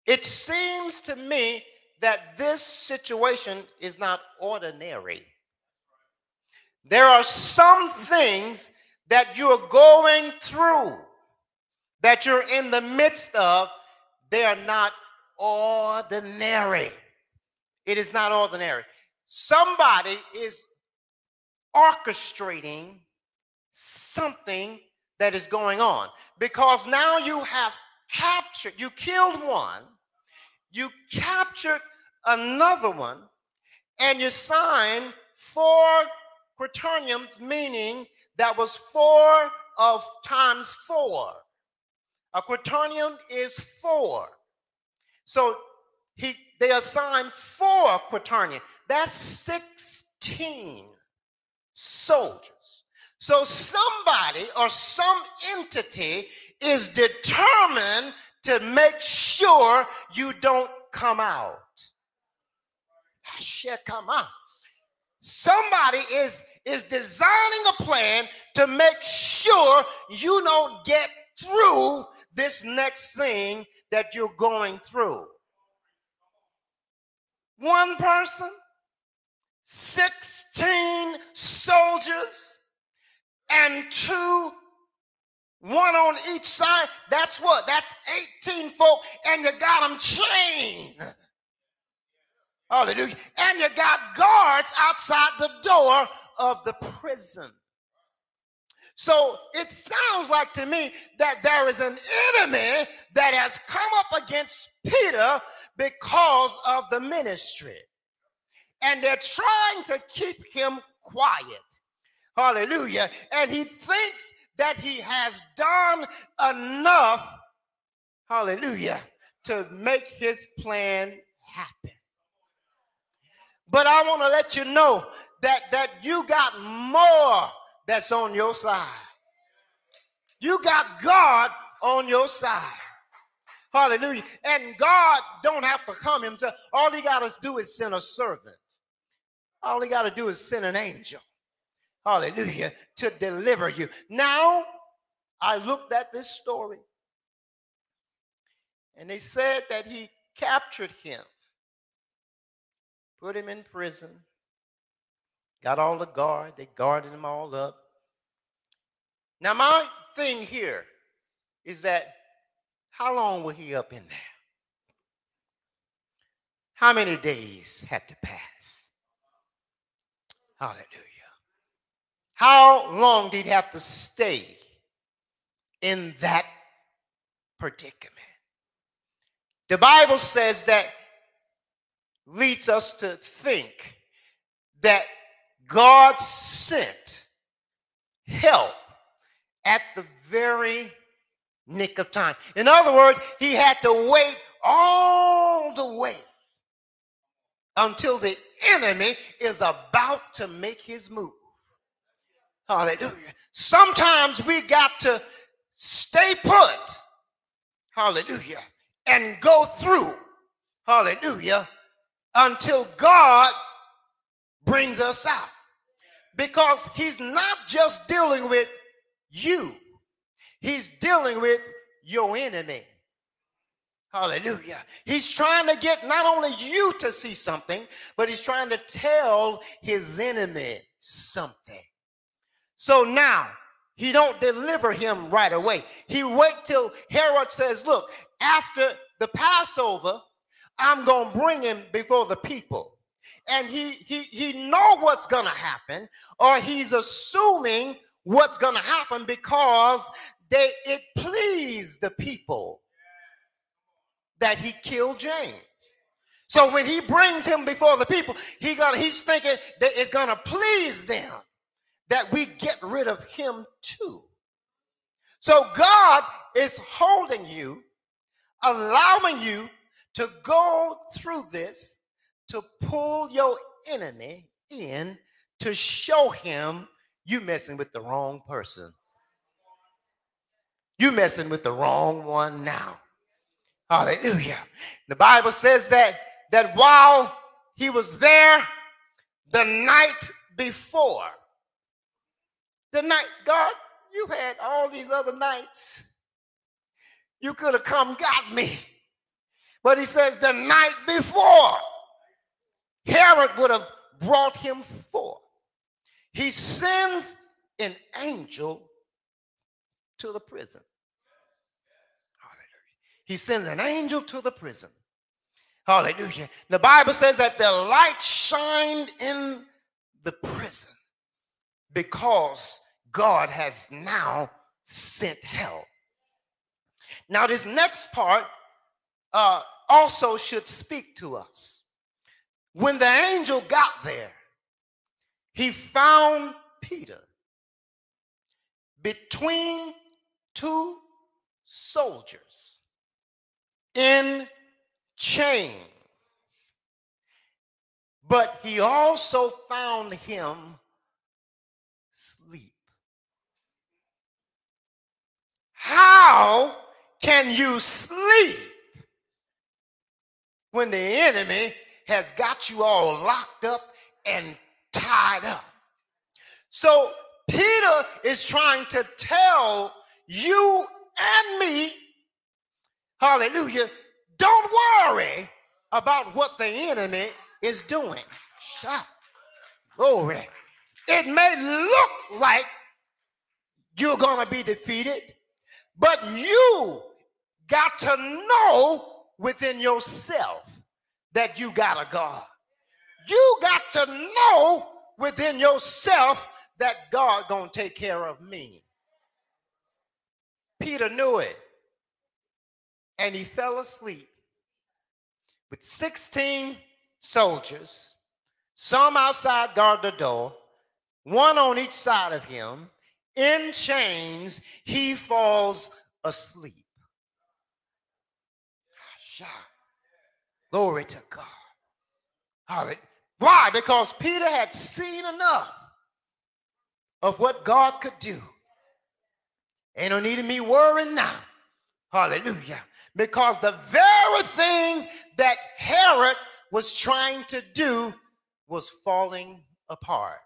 Speaker 5: it seems to me that this situation is not ordinary. There are some things that you're going through, that you're in the midst of, they are not ordinary. It is not ordinary. Somebody is orchestrating something that is going on because now you have captured, you killed one, you captured another one, and you signed four quaternions, meaning that was four of times four. A quaternion is four. So he they assigned four quaternions. That's 16 soldiers. So somebody or some entity is determined to make sure you don't come out. Out. Somebody is is designing a plan to make sure you don't get through this next thing that you're going through. One person, 16 soldiers, and two, one on each side. That's what? That's 18 folk, and you got them chained. Hallelujah. And you got guards outside the door of the prison. So it sounds like to me that there is an enemy that has come up against Peter because of the ministry. And they're trying to keep him quiet. Hallelujah. And he thinks that he has done enough, hallelujah, to make his plan happen. But I want to let you know that that you got more that's on your side. You got God on your side. Hallelujah. And God don't have to come himself. All he got to do is send a servant. All he got to do is send an angel. Hallelujah. To deliver you. Now, I looked at this story and they said that he captured him put him in prison, got all the guard, they guarded him all up. Now, my thing here is that how long was he up in there? How many days had to pass? Hallelujah. How long did he have to stay in that predicament? The Bible says that leads us to think that God sent help at the very nick of time. In other words, he had to wait all the way until the enemy is about to make his move. Hallelujah. Sometimes we got to stay put. Hallelujah. And go through. Hallelujah until God brings us out. Because he's not just dealing with you, he's dealing with your enemy. Hallelujah. He's trying to get not only you to see something, but he's trying to tell his enemy something. So now he don't deliver him right away. He wait till Herod says, "Look, after the Passover, I'm going to bring him before the people. And he he he know what's going to happen or he's assuming what's going to happen because they it pleased the people that he killed James. So when he brings him before the people, he got he's thinking that it's going to please them that we get rid of him too. So God is holding you, allowing you to go through this to pull your enemy in to show him you messing with the wrong person. You messing with the wrong one now. Hallelujah. The Bible says that that while he was there the night before, the night, God, you had all these other nights. You could have come got me. But he says the night before, Herod would have brought him forth. he sends an angel to the prison. Hallelujah. He sends an angel to the prison. Hallelujah. The Bible says that the light shined in the prison because God has now sent help. Now, this next part uh, also should speak to us. When the angel got there, he found Peter between two soldiers in chains. But he also found him sleep. How can you sleep when the enemy has got you all locked up and tied up? So Peter is trying to tell you and me, hallelujah, don't worry about what the enemy is doing. Shout. Glory. It may look like you're going to be defeated, but you got to know within yourself that you got a God. You got to know within yourself that God to take care of me. Peter knew it. And he fell asleep with 16 soldiers, some outside guard the door, one on each side of him, in chains, he falls asleep. Glory to God. All right. Why? Because Peter had seen enough of what God could do. Ain't no need of me worrying now. Hallelujah. Because the very thing that Herod was trying to do was falling apart.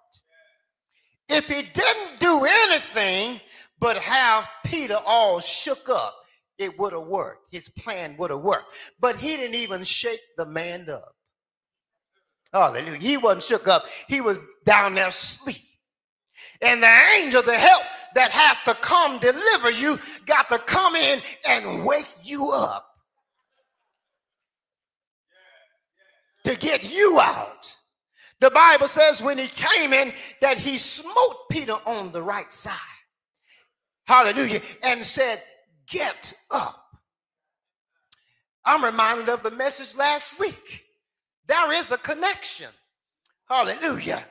Speaker 5: If he didn't do anything but have Peter all shook up, it would have worked. His plan would have worked. But he didn't even shake the man up. Hallelujah. He wasn't shook up, he was down there asleep. And the angel, the help that has to come deliver you, got to come in and wake you up to get you out. The Bible says when he came in that he smote Peter on the right side. Hallelujah. And said, Get up. I'm reminded of the message last week. There is a connection. Hallelujah.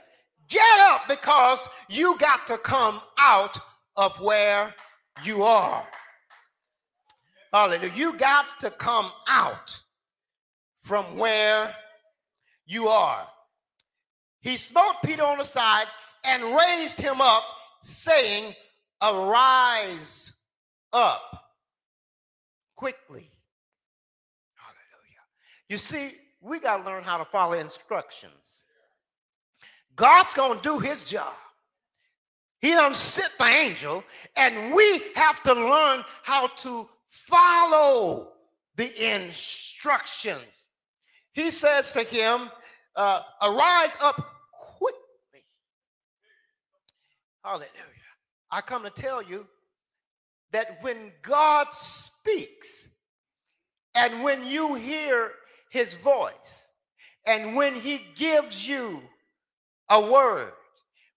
Speaker 5: Get up because you got to come out of where you are. Hallelujah. You got to come out from where you are. He smote Peter on the side and raised him up, saying, Arise up quickly. Hallelujah. You see, we got to learn how to follow instructions. God's going to do his job. He doesn't sit the angel, and we have to learn how to follow the instructions. He says to him, uh, Arise up quickly. Hallelujah. I come to tell you that when God speaks, and when you hear his voice, and when he gives you a word,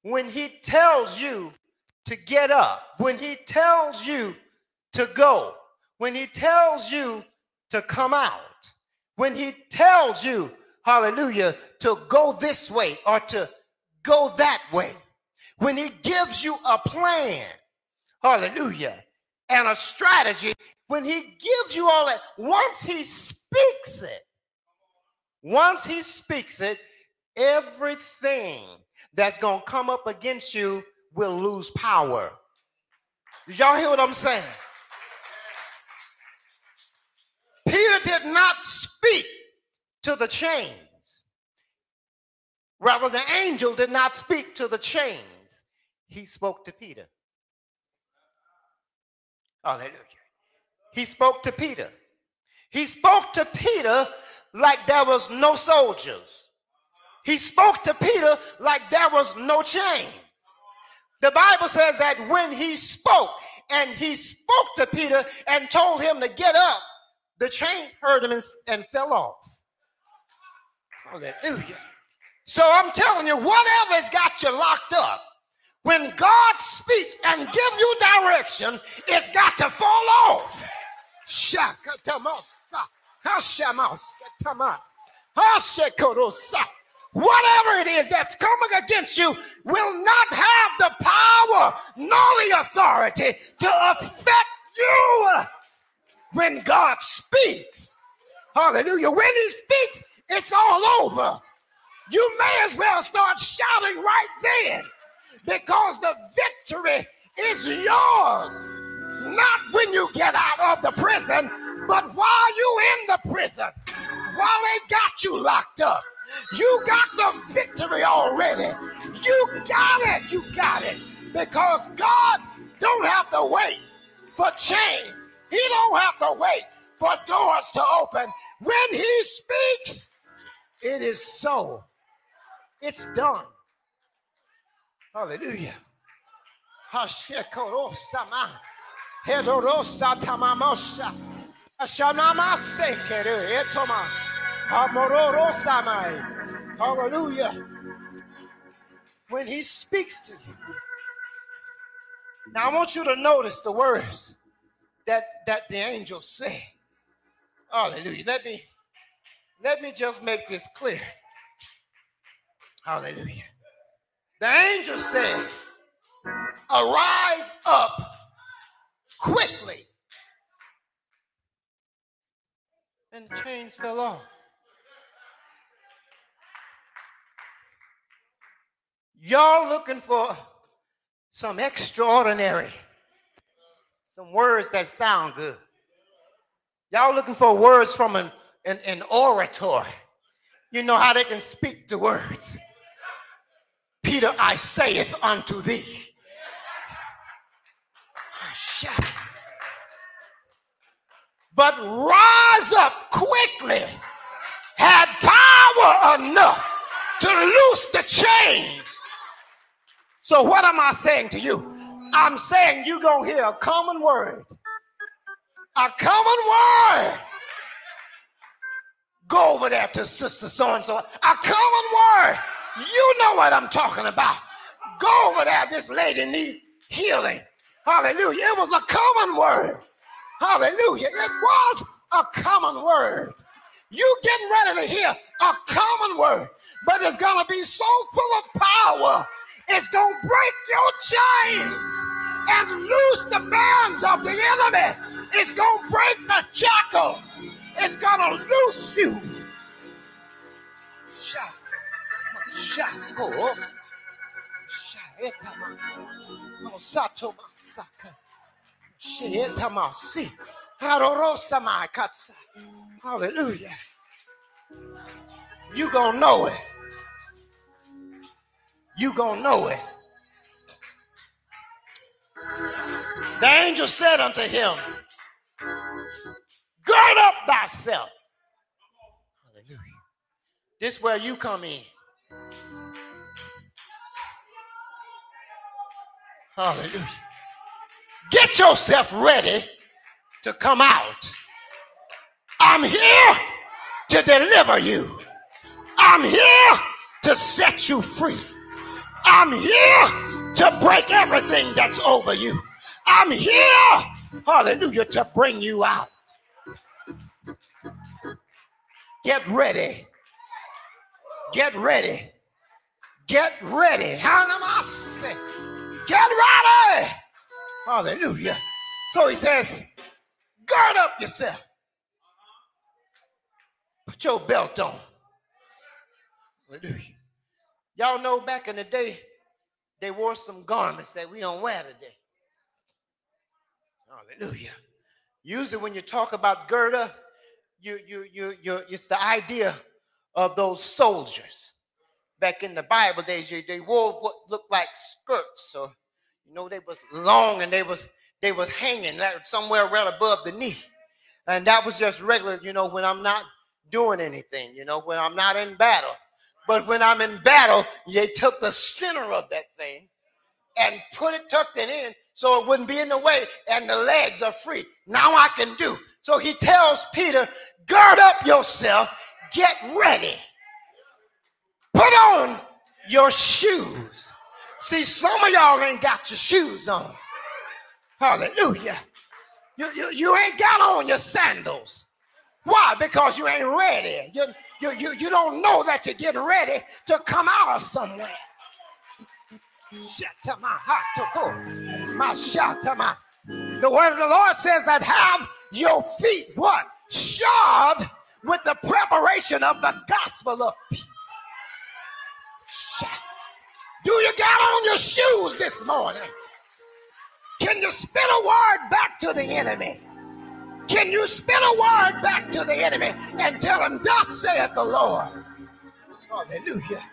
Speaker 5: when he tells you to get up, when he tells you to go, when he tells you to come out, when he tells you, hallelujah, to go this way or to go that way, when he gives you a plan, hallelujah, and a strategy, when he gives you all that, once he speaks it, once he speaks it, everything that's going to come up against you will lose power. Did y'all hear what I'm saying? Peter did not speak to the chains. Rather, the angel did not speak to the chains. He spoke to Peter. Hallelujah. He spoke to Peter. He spoke to Peter like there was no soldiers. He spoke to Peter like there was no chains. The Bible says that when he spoke, and he spoke to Peter and told him to get up, the chain hurt him and, and fell off. Hallelujah. So I'm telling you, whatever's got you locked up, when God speaks and give you direction, it's got to fall off. Whatever it is that's coming against you will not have the power nor the authority to affect you when God speaks. Hallelujah. When He speaks, it's all over. You may as well start shouting right then because the victory is yours. Not when you get out of the prison, but while you in the prison, while they got you locked up. You got the victory already. You got it. You got it. Because God don't have to wait for change. He don't have to wait for doors to open. When he speaks, it is so. It's done. Hallelujah. Hashekorosama. Etoma. Hallelujah. When he speaks to you. Now I want you to notice the words that, that the angel said. Hallelujah. Let me let me just make this clear. Hallelujah. The angel says, Arise up quickly. And the chains fell off. Y'all looking for some extraordinary, some words that sound good. Y'all looking for words from an, an, an orator. You know how they can speak the words. Peter, I saith unto thee. Ah. But rise up quickly, had power enough to loose the chains. So, what am I saying to you? I'm saying you're going to hear a common word. A common word. Go over there to Sister So and so. A common word. You know what I'm talking about. Go over there. This lady need healing. Hallelujah. It was a common word. Hallelujah. It was a common word. You getting ready to hear a common word, but it's to be so full of power. It's to break your chains and loose the bands of the enemy. It's to break the shackle. It's to loose you. Shout. Hallelujah. You gonna know it. You gonna know it. The angel said unto him, Gird up thyself. Hallelujah. This where you come in. Hallelujah. Get yourself ready to come out. I'm here to deliver you. I'm here to set you free. I'm here to break everything that's over you. I'm here, hallelujah, to bring you out. Get ready. Get ready. Get ready. How am I say? Get ready. Hallelujah. So he says, gird up yourself. Put your belt on. Hallelujah. Y'all know back in the day, they wore some garments that we don't wear today. Hallelujah. Usually when you talk about gird up, you, you, you, you, it's the idea of those soldiers. Back in the Bible days, they, they wore what looked like skirts. So, you know, they was long and they was they was hanging somewhere right above the knee. And that was just regular, you know, when I'm not doing anything, you know, when I'm not in battle. But when I'm in battle, they took the center of that thing and put it, tucked it in so it wouldn't be in the way and the legs are free. Now I can do. So he tells Peter, gird up yourself, get ready. Put on your shoes. See, some of y'all ain't got your shoes on. Hallelujah. You, you, you ain't got on your sandals. Why? Because you ain't ready. You, you, you, you don't know that you're getting ready to come out of somewhere. Shut to my heart to go. My shout to my. The word of the Lord says that have your feet what? Shod with the preparation of the gospel of peace. You got on your shoes this morning? Can you spit a word back to the enemy? Can you spit a word back to the enemy and tell him, Thus saith the Lord? Hallelujah.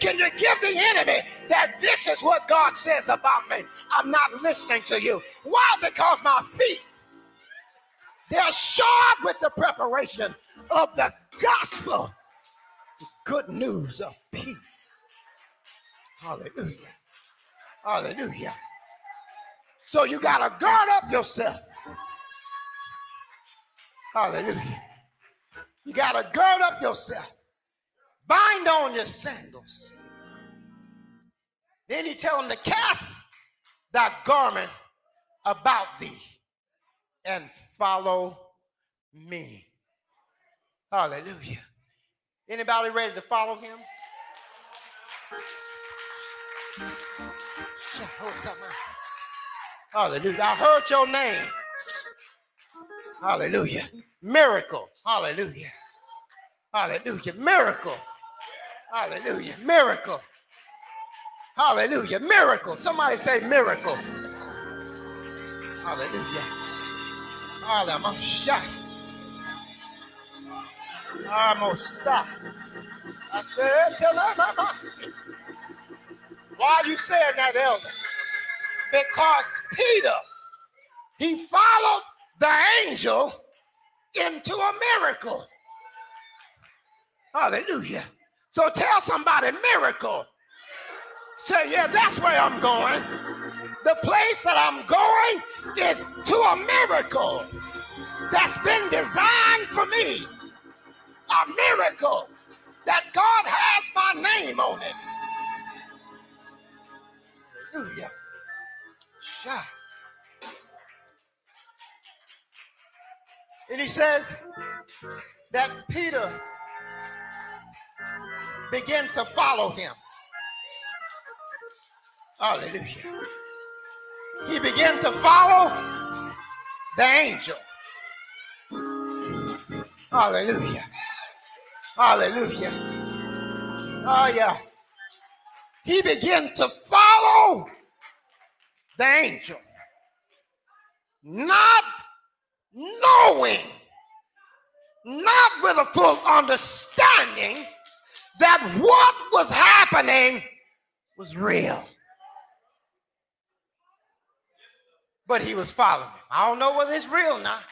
Speaker 5: Can you give the enemy that this is what God says about me? I'm not listening to you. Why? Because my feet, they're shod with the preparation of the gospel. Good news of peace. Hallelujah. Hallelujah. So you got to guard up yourself. Hallelujah. You got to gird up yourself. Bind on your sandals. Then he tell them to cast that garment about thee and follow me. Hallelujah. Anybody ready to follow him? Hallelujah. I heard your name. Hallelujah. Miracle. Hallelujah. Hallelujah. Miracle. Hallelujah. Miracle. Hallelujah. Miracle. Somebody say miracle. Hallelujah. Hallelujah. Almost I said, tell her. Why are you saying that, elder? Because Peter, he followed the angel into a miracle. Hallelujah. So tell somebody miracle. Say, yeah, that's where I'm going. The place that I'm going is to a miracle that's been designed for me. A miracle that God has my name on it. Hallelujah. Shout. And he says that Peter began to follow him. Hallelujah. He began to follow the angel. Hallelujah. Hallelujah. Oh, yeah. He began to follow the angel, not knowing, not with a full understanding that what was happening was real. But he was following him. I don't know whether it's real or not.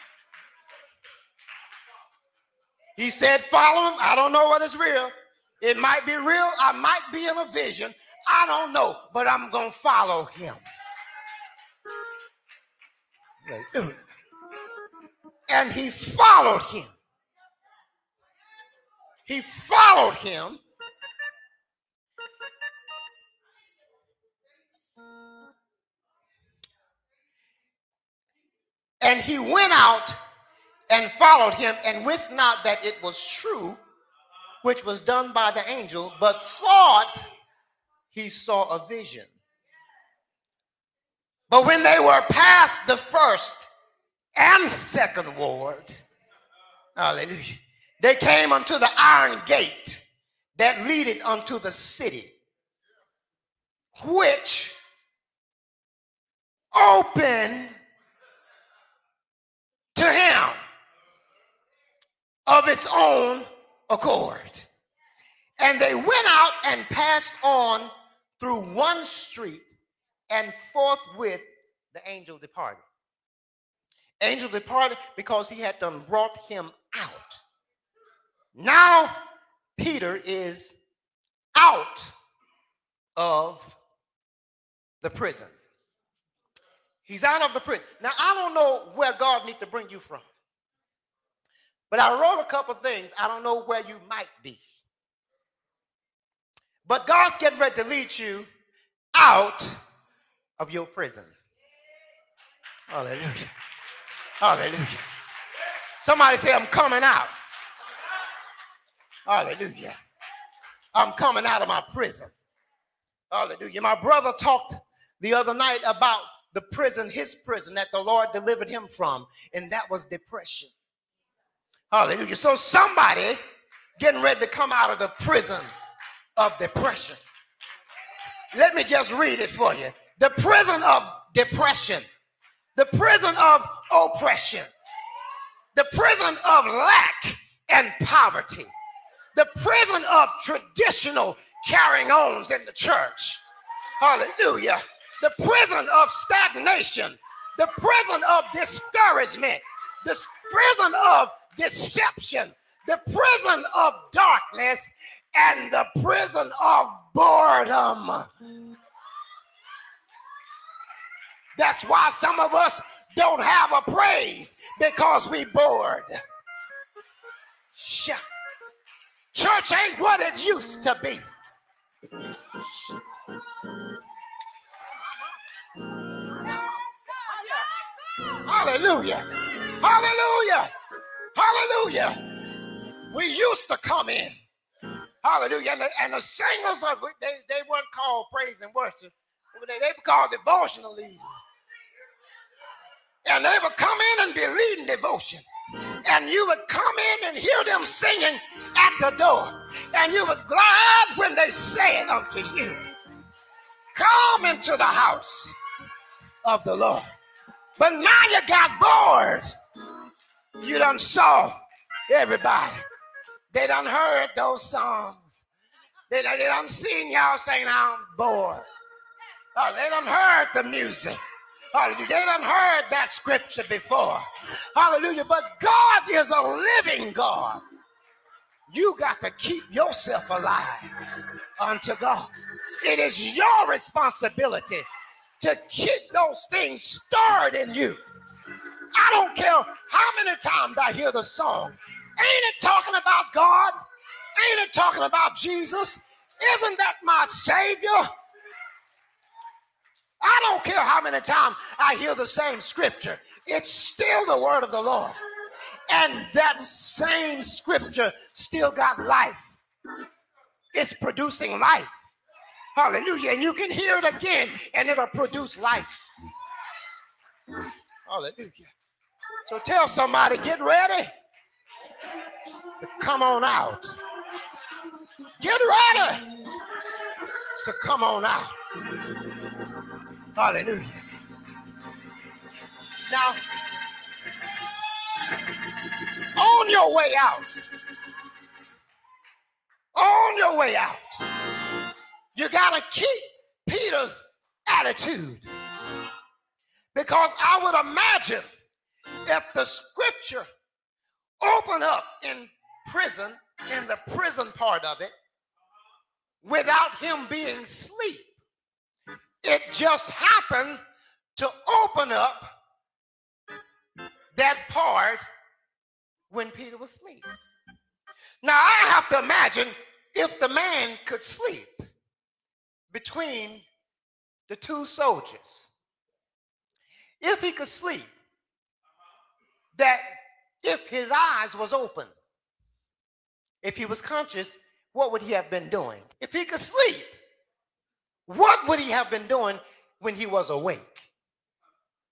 Speaker 5: He said, Follow him. I don't know whether it's real. It might be real. I might be in a vision. I don't know, but I'm going to follow him. And he followed him. He followed him. And he went out and followed him and wist not that it was true, which was done by the angel, but thought he saw a vision. But when they were past the first and second ward, hallelujah, they came unto the iron gate that leaded unto the city, which opened to him of its own accord. And they went out and passed on through one street, and forthwith the angel departed. Angel departed because he had done brought him out. Now Peter is out of the prison. He's out of the prison. Now, I don't know where God needs to bring you from. But I wrote a couple things. I don't know where you might be. But God's getting ready to lead you out of your prison. Hallelujah. Hallelujah. Somebody say, I'm coming out. Hallelujah. I'm coming out of my prison. Hallelujah. My brother talked the other night about the prison, his prison that the Lord delivered him from, and that was depression. Hallelujah. So somebody getting ready to come out of the prison of depression. Let me just read it for you. The prison of depression, the prison of oppression, the prison of lack and poverty, the prison of traditional carrying ons in the church. Hallelujah. The prison of stagnation, the prison of discouragement, the prison of deception, the prison of darkness, and the prison of boredom. That's why some of us don't have a praise because we bored. Church ain't what it used to be. Hallelujah. Hallelujah. Hallelujah. We used to come in. Hallelujah. And the, and the singers of they, they weren't called praise and worship. They, they were called devotional leaders. And they would come in and be leading devotion. And you would come in and hear them singing at the door. And you was glad when they said unto you, Come into the house of the Lord. But now you got bored. You done saw everybody. They done heard those songs. They, they done seen y'all saying, I'm bored. Oh, they done heard the music. Hallelujah. They done heard that scripture before. Hallelujah. But God is a living God. You got to keep yourself alive unto God. It is your responsibility to keep those things stirred in you. I don't care how many times I hear the song. Ain't it talking about God? Ain't it talking about Jesus? Isn't that my Savior? I don't care how many times I hear the same scripture. It's still the word of the Lord. And that same scripture still got life. It's producing life. Hallelujah. And you can hear it again and it'll produce life. Hallelujah. So tell somebody, get ready to come on out. Get ready to come on out. Hallelujah. Now, on your way out, on your way out, you got to keep Peter's attitude. Because I would imagine if the scripture opened up in prison, in the prison part of it, without him being asleep, it just happened to open up that part when Peter was asleep. Now I have to imagine if the man could sleep between the two soldiers, if he could sleep, that if his eyes was open, if he was conscious, what would he have been doing? If he could sleep, what would he have been doing when he was awake?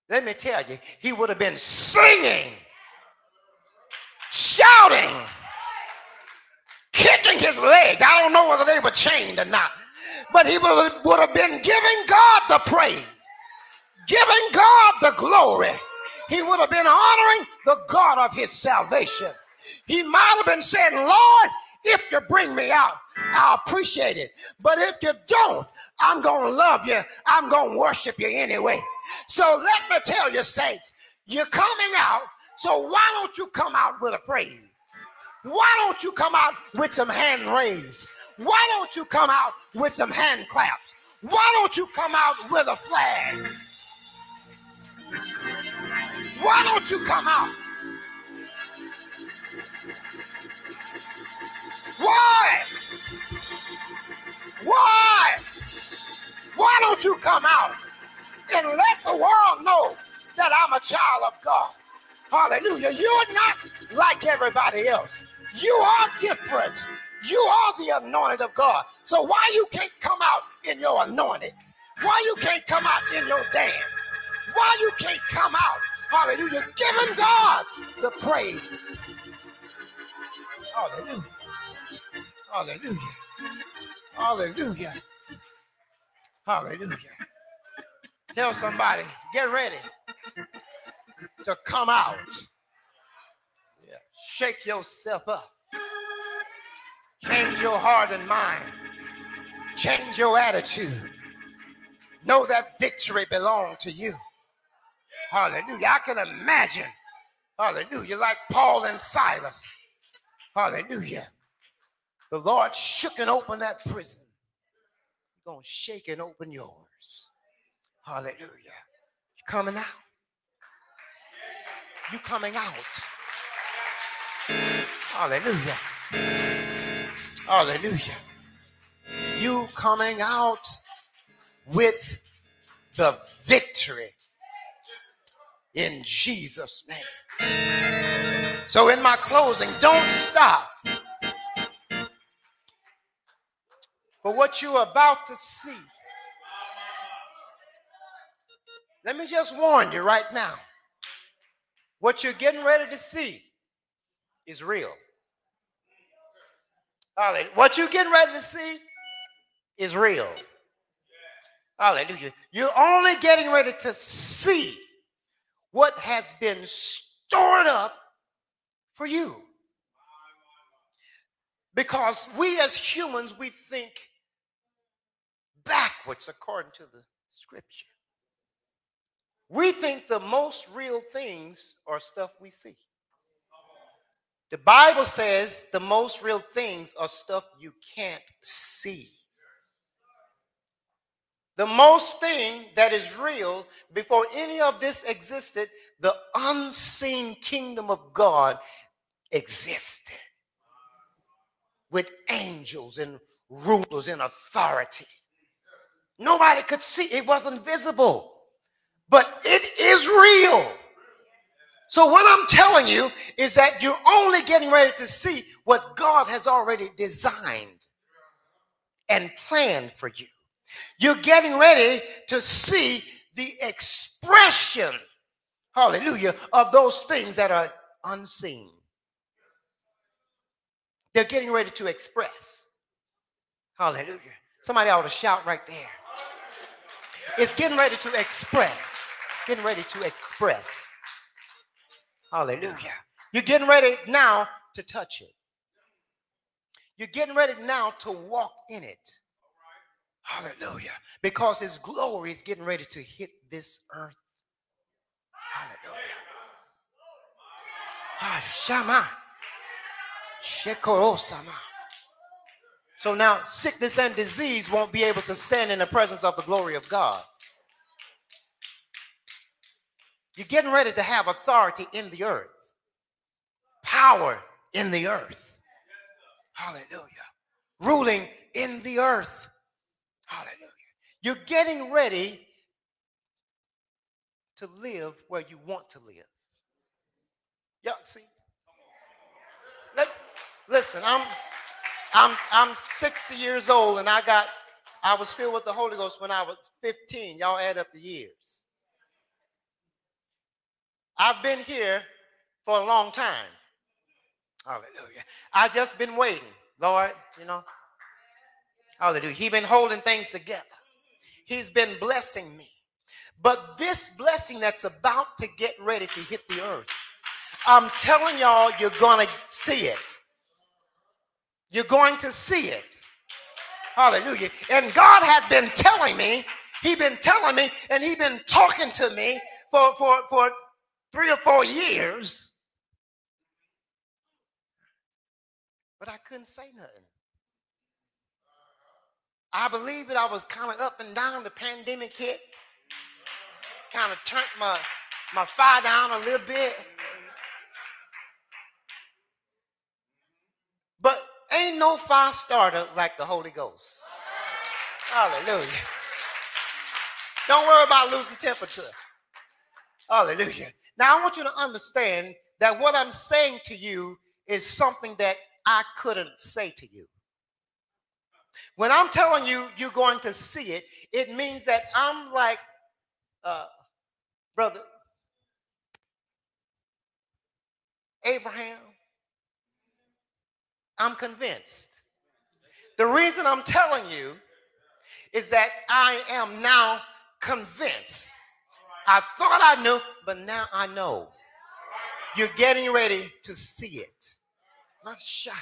Speaker 5: Let me tell you, he would have been singing, shouting, kicking his legs. I don't know whether they were chained or not, but he would have, been giving God the praise, giving God the glory. He would have been honoring the God of his salvation. He might have been saying, Lord, if you bring me out, I'll appreciate it. But if you don't, I'm going to love you. I'm going to worship you anyway. So let me tell you, saints, you're coming out. So why don't you come out with a praise? Why don't you come out with some hand raised? Why don't you come out with some hand claps? Why don't you come out with a flag? Why don't you come out? Why? Why? Why don't you come out and let the world know that I'm a child of God? Hallelujah. You're not like everybody else. You are different. You are the anointed of God. So why you can't come out in your anointed? Why you can't come out in your dance? Why you can't come out? Hallelujah. Giving God the praise. Hallelujah. Hallelujah. Hallelujah. Hallelujah. Tell somebody, get ready to come out. Yeah. Shake yourself up. Change your heart and mind. Change your attitude. Know that victory belongs to you. Hallelujah. I can imagine. Hallelujah. Like Paul and Silas. Hallelujah. The Lord shook and opened that prison. He's going to shake and open yours. Hallelujah. You coming out? You coming out? Hallelujah. Hallelujah. You coming out with the victory in Jesus' name. So, in my closing, don't stop for what you're about to see. Let me just warn you right now what you're getting ready to see is real. Hallelujah. What you're getting ready to see is real. Hallelujah. You're only getting ready to see what has been stored up for you. Because we as humans, we think backwards according to the scripture. We think the most real things are stuff we see. The Bible says the most real things are stuff you can't see. The most thing that is real before any of this existed, the unseen kingdom of God existed with angels and rulers and authority. Nobody could see, it wasn't visible, but it is real. So, what I'm telling you is that you're only getting ready to see what God has already designed and planned for you. You're getting ready to see the expression, hallelujah, of those things that are unseen. They're getting ready to express. Hallelujah. Somebody ought to shout right there. It's getting ready to express. It's getting ready to express. Hallelujah. You're getting ready now to touch it. You're getting ready now to walk in it. Hallelujah. Because his glory is getting ready to hit this earth. Hallelujah. Ah, Shama. Shekorosama. So now sickness and disease won't be able to stand in the presence of the glory of God. You're getting ready to have authority in the earth, power in the earth. Hallelujah. Ruling in the earth. Hallelujah. You're getting ready to live where you want to live. Yeah, see. Let, listen, I'm I'm I'm 60 years old and I got I was filled with the Holy Ghost when I was 15. Y'all add up the years. I've been here for a long time. Hallelujah. I just been waiting, Lord, you know. Hallelujah. He's been holding things together. He's been blessing me. But this blessing that's about to get ready to hit the earth, I'm telling y'all, you're going to see it. You're going to see it. Hallelujah. And God had been telling me, He'd been telling me, and He'd been talking to me for, for, for three or four years. But I couldn't say nothing. I believe that I was kind of up and down. The pandemic hit, kind of turned my my fire down a little bit. But ain't no fire starter like the Holy Ghost. Hallelujah. Don't worry about losing temperature. Hallelujah. Now I want you to understand that what I'm saying to you is something that I couldn't say to you. When I'm telling you you're going to see it, it means that I'm like, uh, brother Abraham. I'm convinced. The reason I'm telling you is that I am now convinced. I thought I knew, but now I know. You're getting ready to see it. My shot.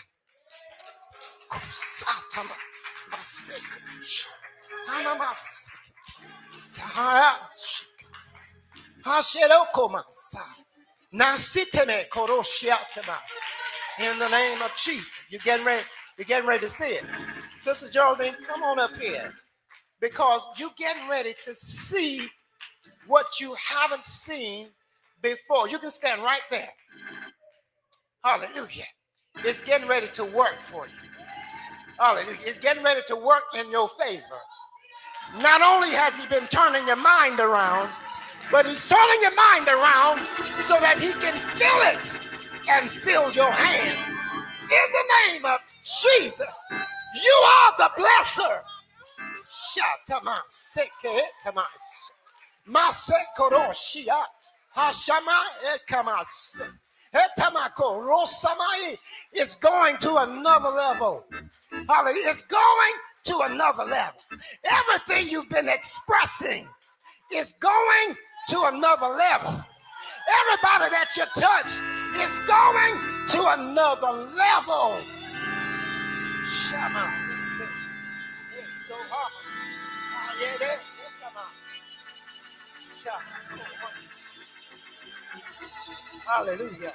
Speaker 5: Nasiteme koroshiatema. In the name of Jesus. You're getting ready. You're getting ready to see it. Sister Geraldine, come on up here. Because you're getting ready to see what you haven't seen before. You can stand right there. Hallelujah. It's getting ready to work for you. Hallelujah. It's getting ready to work in your favor. Not only has he been turning your mind around, but he's turning your mind around so that he can fill it and fill your hands. In the name of Jesus, you are the blesser. Is going to another level. Hallelujah. It's going to another level. Everything you've been expressing is going to another level. Everybody that you touch is going to another level. Shama. It's so hard. Ah, yeah, that-. Hallelujah.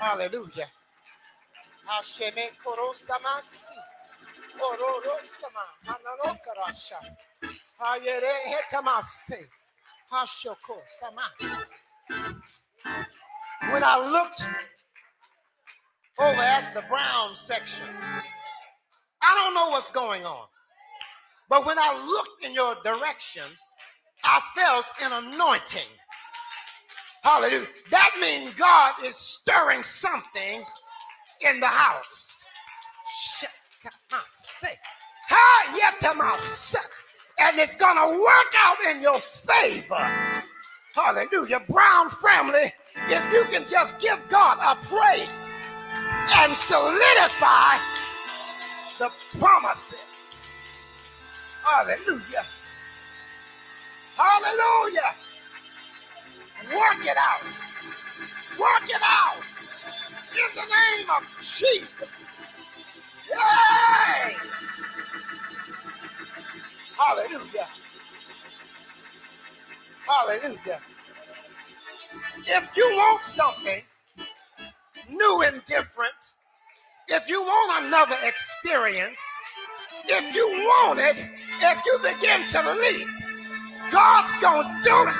Speaker 5: Hallelujah. Hasheme koro samansi. Ororo sama. Manaro karasha. Hayere hetamase. Hashoko sama. When I looked over at the brown section, I don't know what's going on. But when I looked in your direction, I felt an anointing. Hallelujah. That means God is stirring something in the house. And it's going to work out in your favor. Hallelujah. Brown family, if you can just give God a praise and solidify the promises. Hallelujah. Hallelujah. Work it out. Work it out. In the name of Jesus. Hallelujah. Hallelujah. If you want something new and different, if you want another experience, if you want it, if you begin to leap, God's going to do it.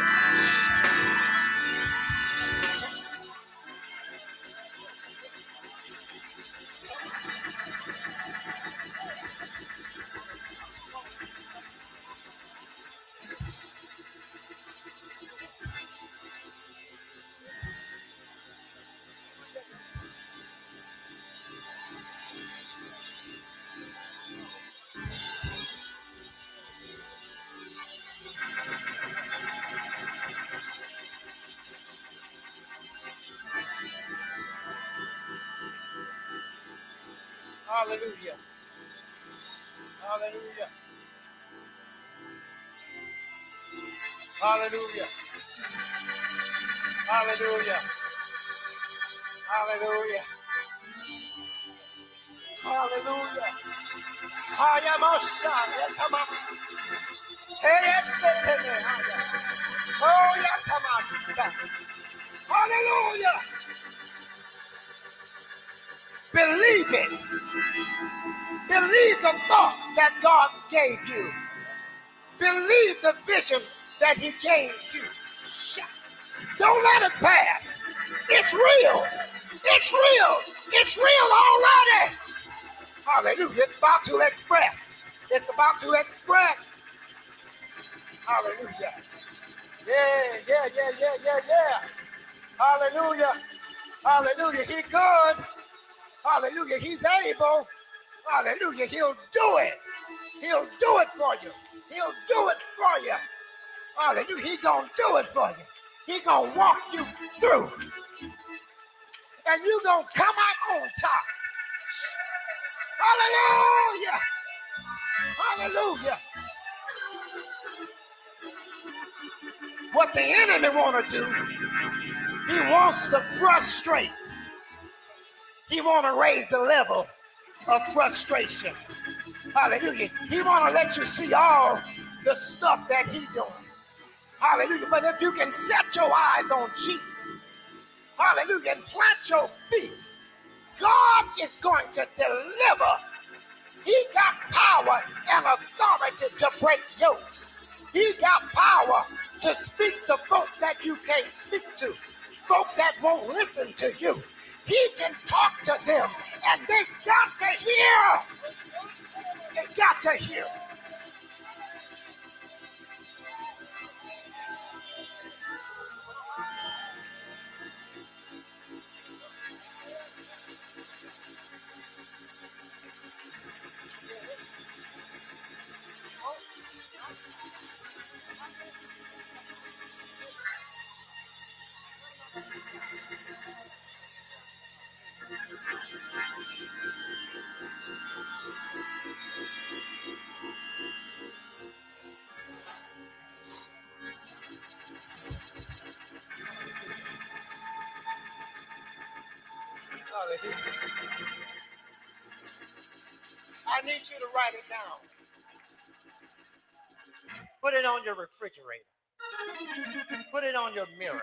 Speaker 5: Hallelujah. Hallelujah. Hallelujah. Hallelujah. Hallelujah. Hallelujah. Hayamasha yatama. Hey, etsetene haya. Oh, yes, Tamasa. Hallelujah. Believe it. Believe the thought that God gave you. Believe the vision that He gave you. Don't let it pass. It's real. It's real. It's real already. Hallelujah. It's about to express. It's about to express. Hallelujah. Yeah, yeah, yeah, yeah, yeah, yeah. Hallelujah. Hallelujah. He good. Hallelujah. He's able. Hallelujah. He'll do it. He'll do it for you. He'll do it for you. Hallelujah. He gonna do it for you. He gonna walk you through. And you gonna come out on top. Hallelujah. Hallelujah. What the enemy want to do, he wants to frustrate. He want to raise the level of frustration. Hallelujah. He want to let you see all the stuff that he doing. Hallelujah. But if you can set your eyes on Jesus, hallelujah, and plant your feet, God is going to deliver. He got power and authority to break yokes. He got power to speak to folk that you can't speak to, folk that won't listen to you. He can talk to them, and they got to hear. They got to hear. I need you to write it down. Put it on your refrigerator. Put it on your mirror.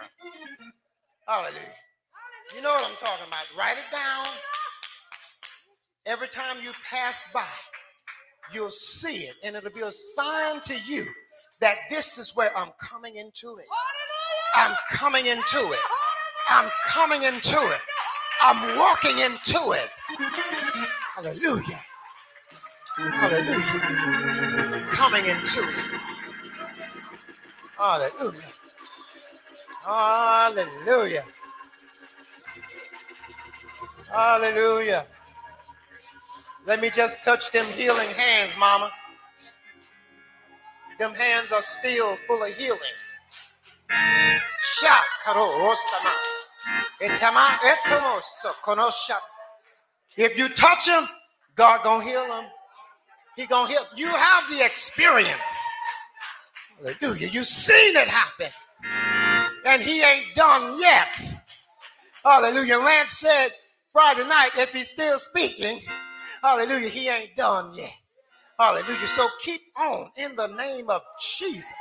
Speaker 5: Hallelujah. You know what I'm talking about. Write it down. Every time you pass by, you'll see it, and it'll be a sign to you that this is where I'm coming into it. I'm coming into it. I'm coming into it. I'm walking into it. Hallelujah. Hallelujah. Coming into it. Hallelujah. Hallelujah. Hallelujah. Let me just touch them healing hands, mama. Them hands are still full of healing. If you touch him, God gonna heal him. He gonna heal. You have the experience. Hallelujah. You seen it happen. And he ain't done yet. Hallelujah. Lance said Friday night, if he's still speaking, hallelujah, he ain't done yet. Hallelujah. So keep on in the name of Jesus.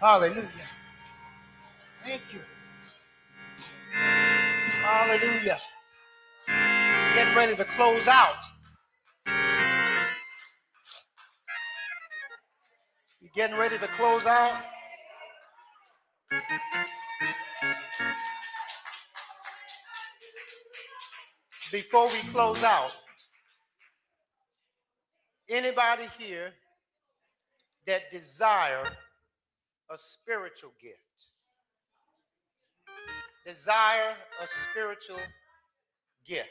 Speaker 5: Hallelujah. Thank you. Hallelujah. Getting ready to close out. You getting ready to close out? Before we close out, anybody here that desire a spiritual gift? Desire a spiritual gift.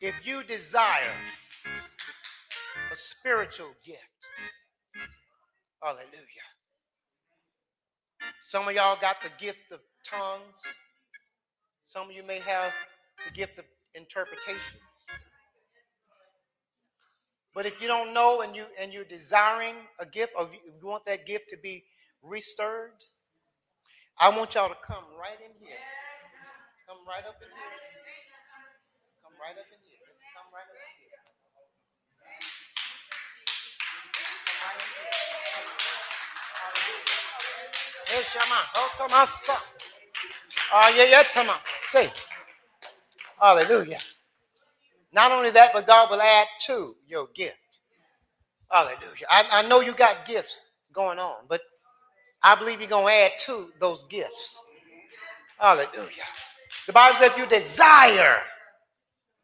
Speaker 5: If you desire a spiritual gift, hallelujah. Some of y'all got the gift of tongues. Some of you may have the gift of interpretation. But if you don't know and you and you're desiring a gift, or you want that gift to be restirred, I want y'all to come right in here. Come right up in here. Come right up in here. Come right up in here. Hey, Shama. Oh. Ah. Hallelujah. Not only that, but God will add to your gift. Hallelujah. I, I know you got gifts going on, but I believe you're going to add to those gifts. Hallelujah. The Bible says if you desire,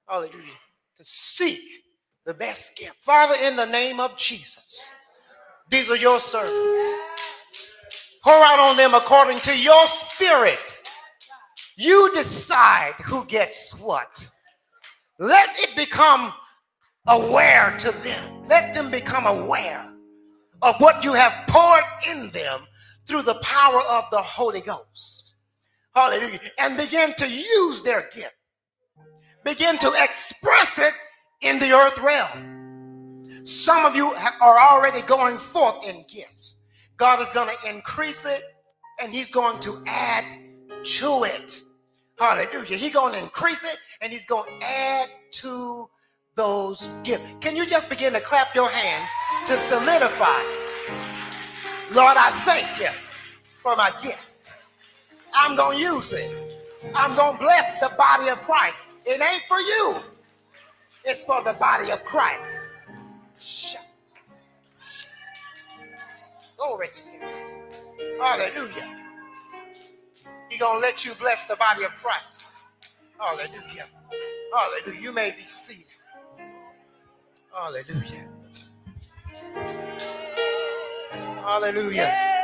Speaker 5: hallelujah, to seek the best gift. Father, in the name of Jesus, these are your servants. Pour out on them according to your spirit. You decide who gets what. Let it become aware to them. Let them become aware of what you have poured in them through the power of the Holy Ghost. Hallelujah. And begin to use their gift. Begin to express it in the earth realm. Some of you are already going forth in gifts. God is going to increase it and he's going to add to it. Hallelujah. He's going to increase it and he's going to add to those gifts. Can you just begin to clap your hands to solidify? Lord, I thank you for my gift. I'm going to use it. I'm going to bless the body of Christ. It ain't for you. It's for the body of Christ. Shut. Glory to you. Hallelujah. He gonna let you bless the body of Christ. Hallelujah. Hallelujah. You may be seated. Hallelujah. Hallelujah.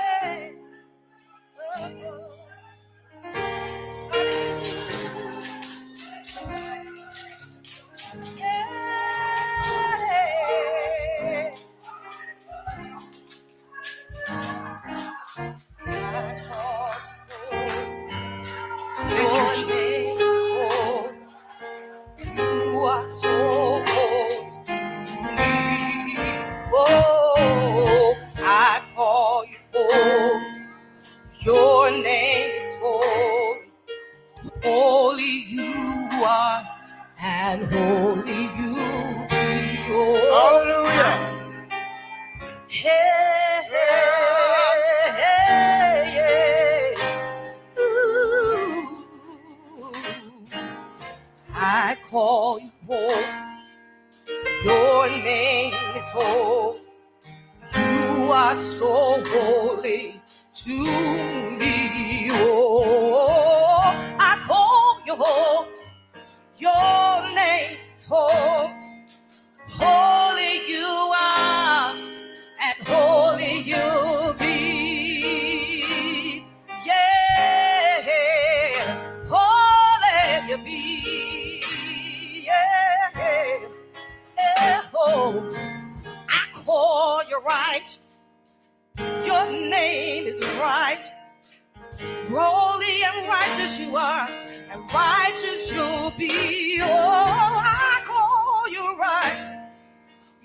Speaker 6: Oh, I call you right.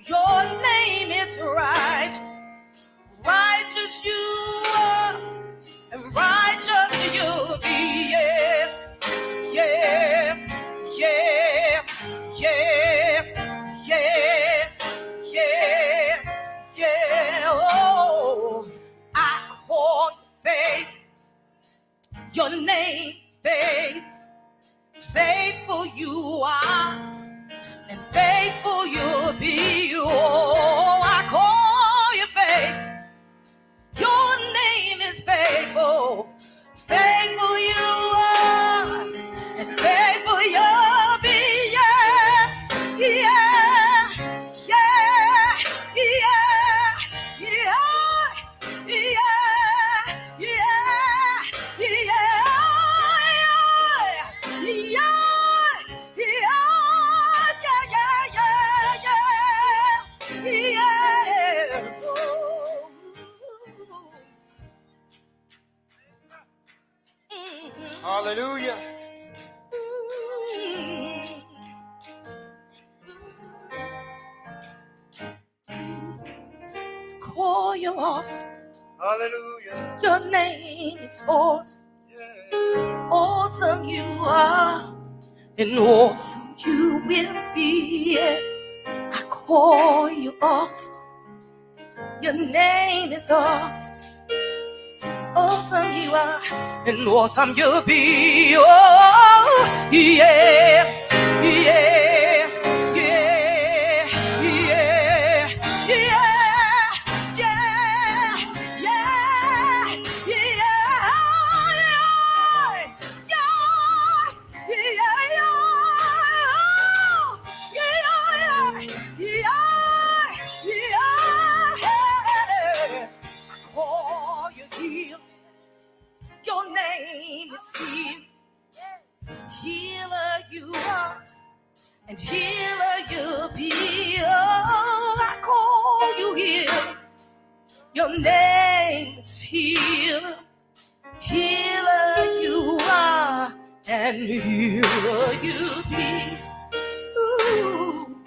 Speaker 6: Your name is righteous. Righteous you are, and faithful you'll be. Name is awesome. Awesome you are, and awesome you will be. I call you awesome. Your name is awesome. Awesome you are, and awesome you'll be. Oh, yeah, yeah, Your name is healer. Healer you are, and healer you be. Ooh.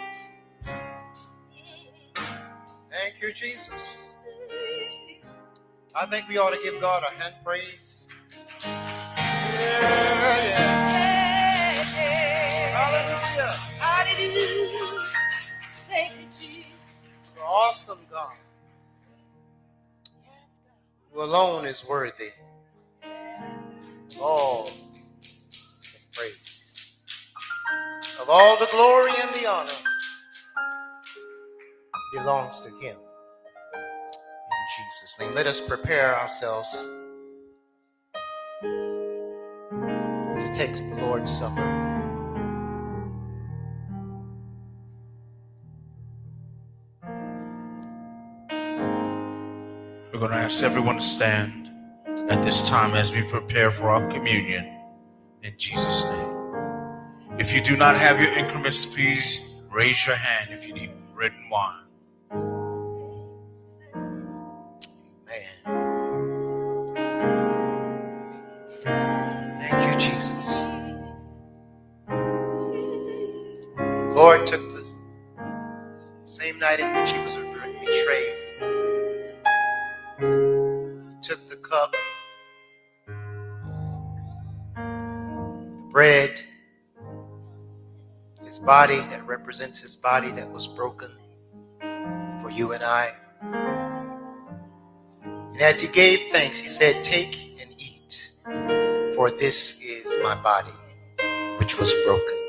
Speaker 5: Thank you, Jesus. I think we ought to give God a hand praise. Yeah, yeah. Hallelujah.
Speaker 6: Hallelujah. Thank you, Jesus.
Speaker 5: You're awesome, God,
Speaker 6: God.
Speaker 5: Who alone is worthy. of All the praise. Of all the glory and the honor belongs to Him. In Jesus' name, let us prepare ourselves to take the Lord's Supper.
Speaker 1: We're going to ask everyone to stand at this time as we prepare for our communion in Jesus' name. If you do not have your increments, please raise your hand if you need bread and wine.
Speaker 5: Body that represents his body that was broken for you and I. And as he gave thanks, he said, Take and eat, for this is my body, which was broken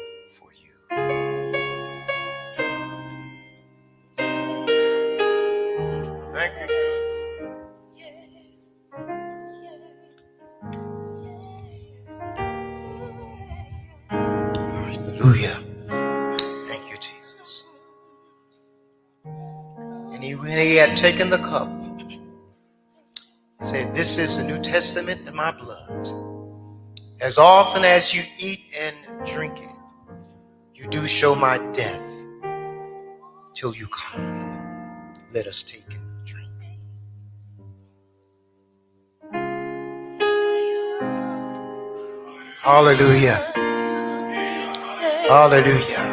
Speaker 5: taken the cup, said, This is the New Testament in my blood. As often as you eat and drink it, you do show my death till you come. Let us take drink. Hallelujah. Hallelujah.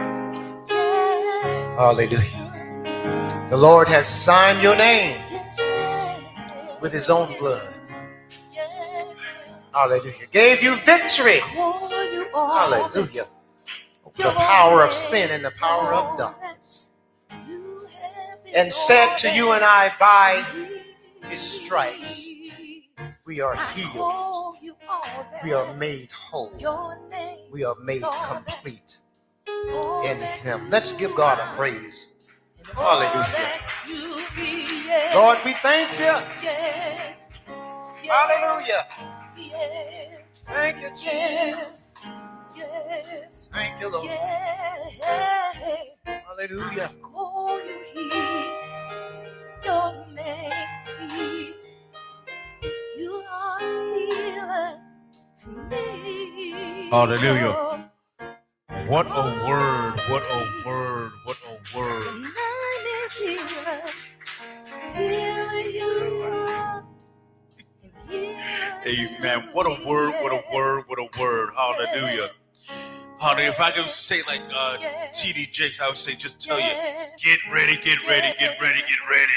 Speaker 5: Hallelujah. The Lord has signed your name with his own blood. Hallelujah. Gave you victory. Hallelujah. The power of sin and the power of darkness. And said to you and I, by his stripes, we are healed. We are made whole. We are made complete in him. Let's give God a praise. Hallelujah. Lord, we thank you. Hallelujah. Thank you, Jesus.
Speaker 6: Yes.
Speaker 5: Thank you, Lord.
Speaker 6: Yes.
Speaker 5: Hallelujah.
Speaker 6: call you here. Your name is here. You are a healer to me.
Speaker 1: Hallelujah. What a word, what a word, what a
Speaker 6: Your
Speaker 1: word. Amen. What a word, what a word, what a word. Hallelujah. Hallelujah. If I could say like uh, T.D. Jakes, I would say just tell you, get ready, get ready, get ready, get ready.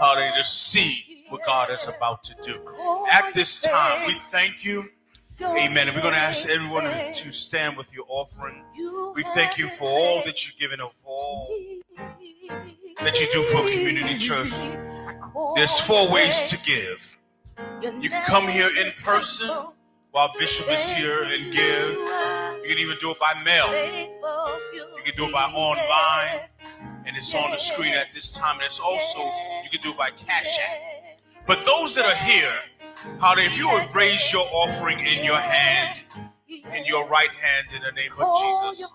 Speaker 1: Hallelujah. To see what God is about to do. At this time, we thank you. Amen. And we're going to ask everyone to stand with your offering. We thank you for all that you've given of all that you do for Community Church. There's four ways to give. You can come here in person while Bishop is here and give. You can even do it by mail. You can do it by online, and it's on the screen at this time. And it's also you can do it by Cash App. But those that are here, Howdy, if you would raise your offering in your hand, in your right hand, in the name of Jesus,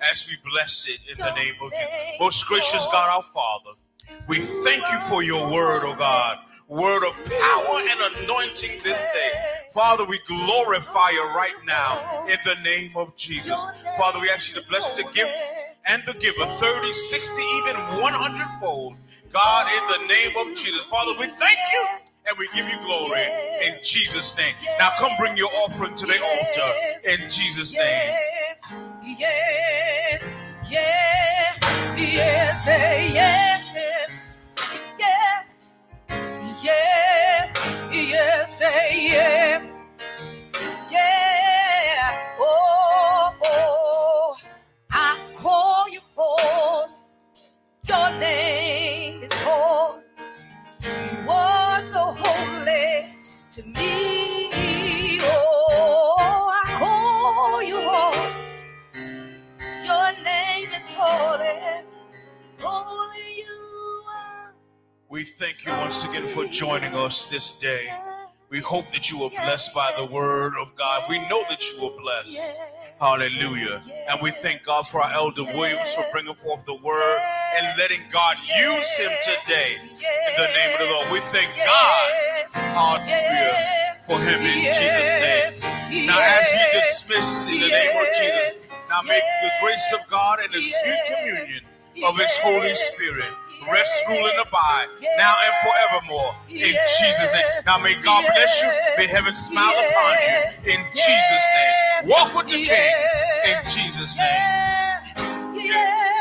Speaker 1: as we bless it in the name of Jesus. Most gracious God, our Father, we thank you for your word, oh God. Word of power and anointing this day. Father, we glorify you right now in the name of Jesus. Father, we ask you to bless the gift and the giver 30, 60, even 100 fold. God, in the name of Jesus. Father, we thank you and we give you glory in Jesus' name. Now come bring your offering to the altar in Jesus' name.
Speaker 6: Yes, yes, yes, yes, yes, yes, yes, yes, yes, yeah. Oh, oh, I call you holy. Your name
Speaker 1: We thank you once again for joining us this day. We hope that you were blessed by the word of God. We know that you were blessed. Hallelujah. And we thank God for our elder Williams for bringing forth the word and letting God use him today in the name of the Lord. We thank God, hallelujah, for him in Jesus' name. Now, as we dismiss in the name of Jesus, now make the grace of God and the sweet communion of his Holy Spirit rest, rule, and abide now and forevermore. In Jesus' name. Now may God bless you. May heaven smile upon you. In Jesus' name. Walk with the King. In Jesus' name. Yeah.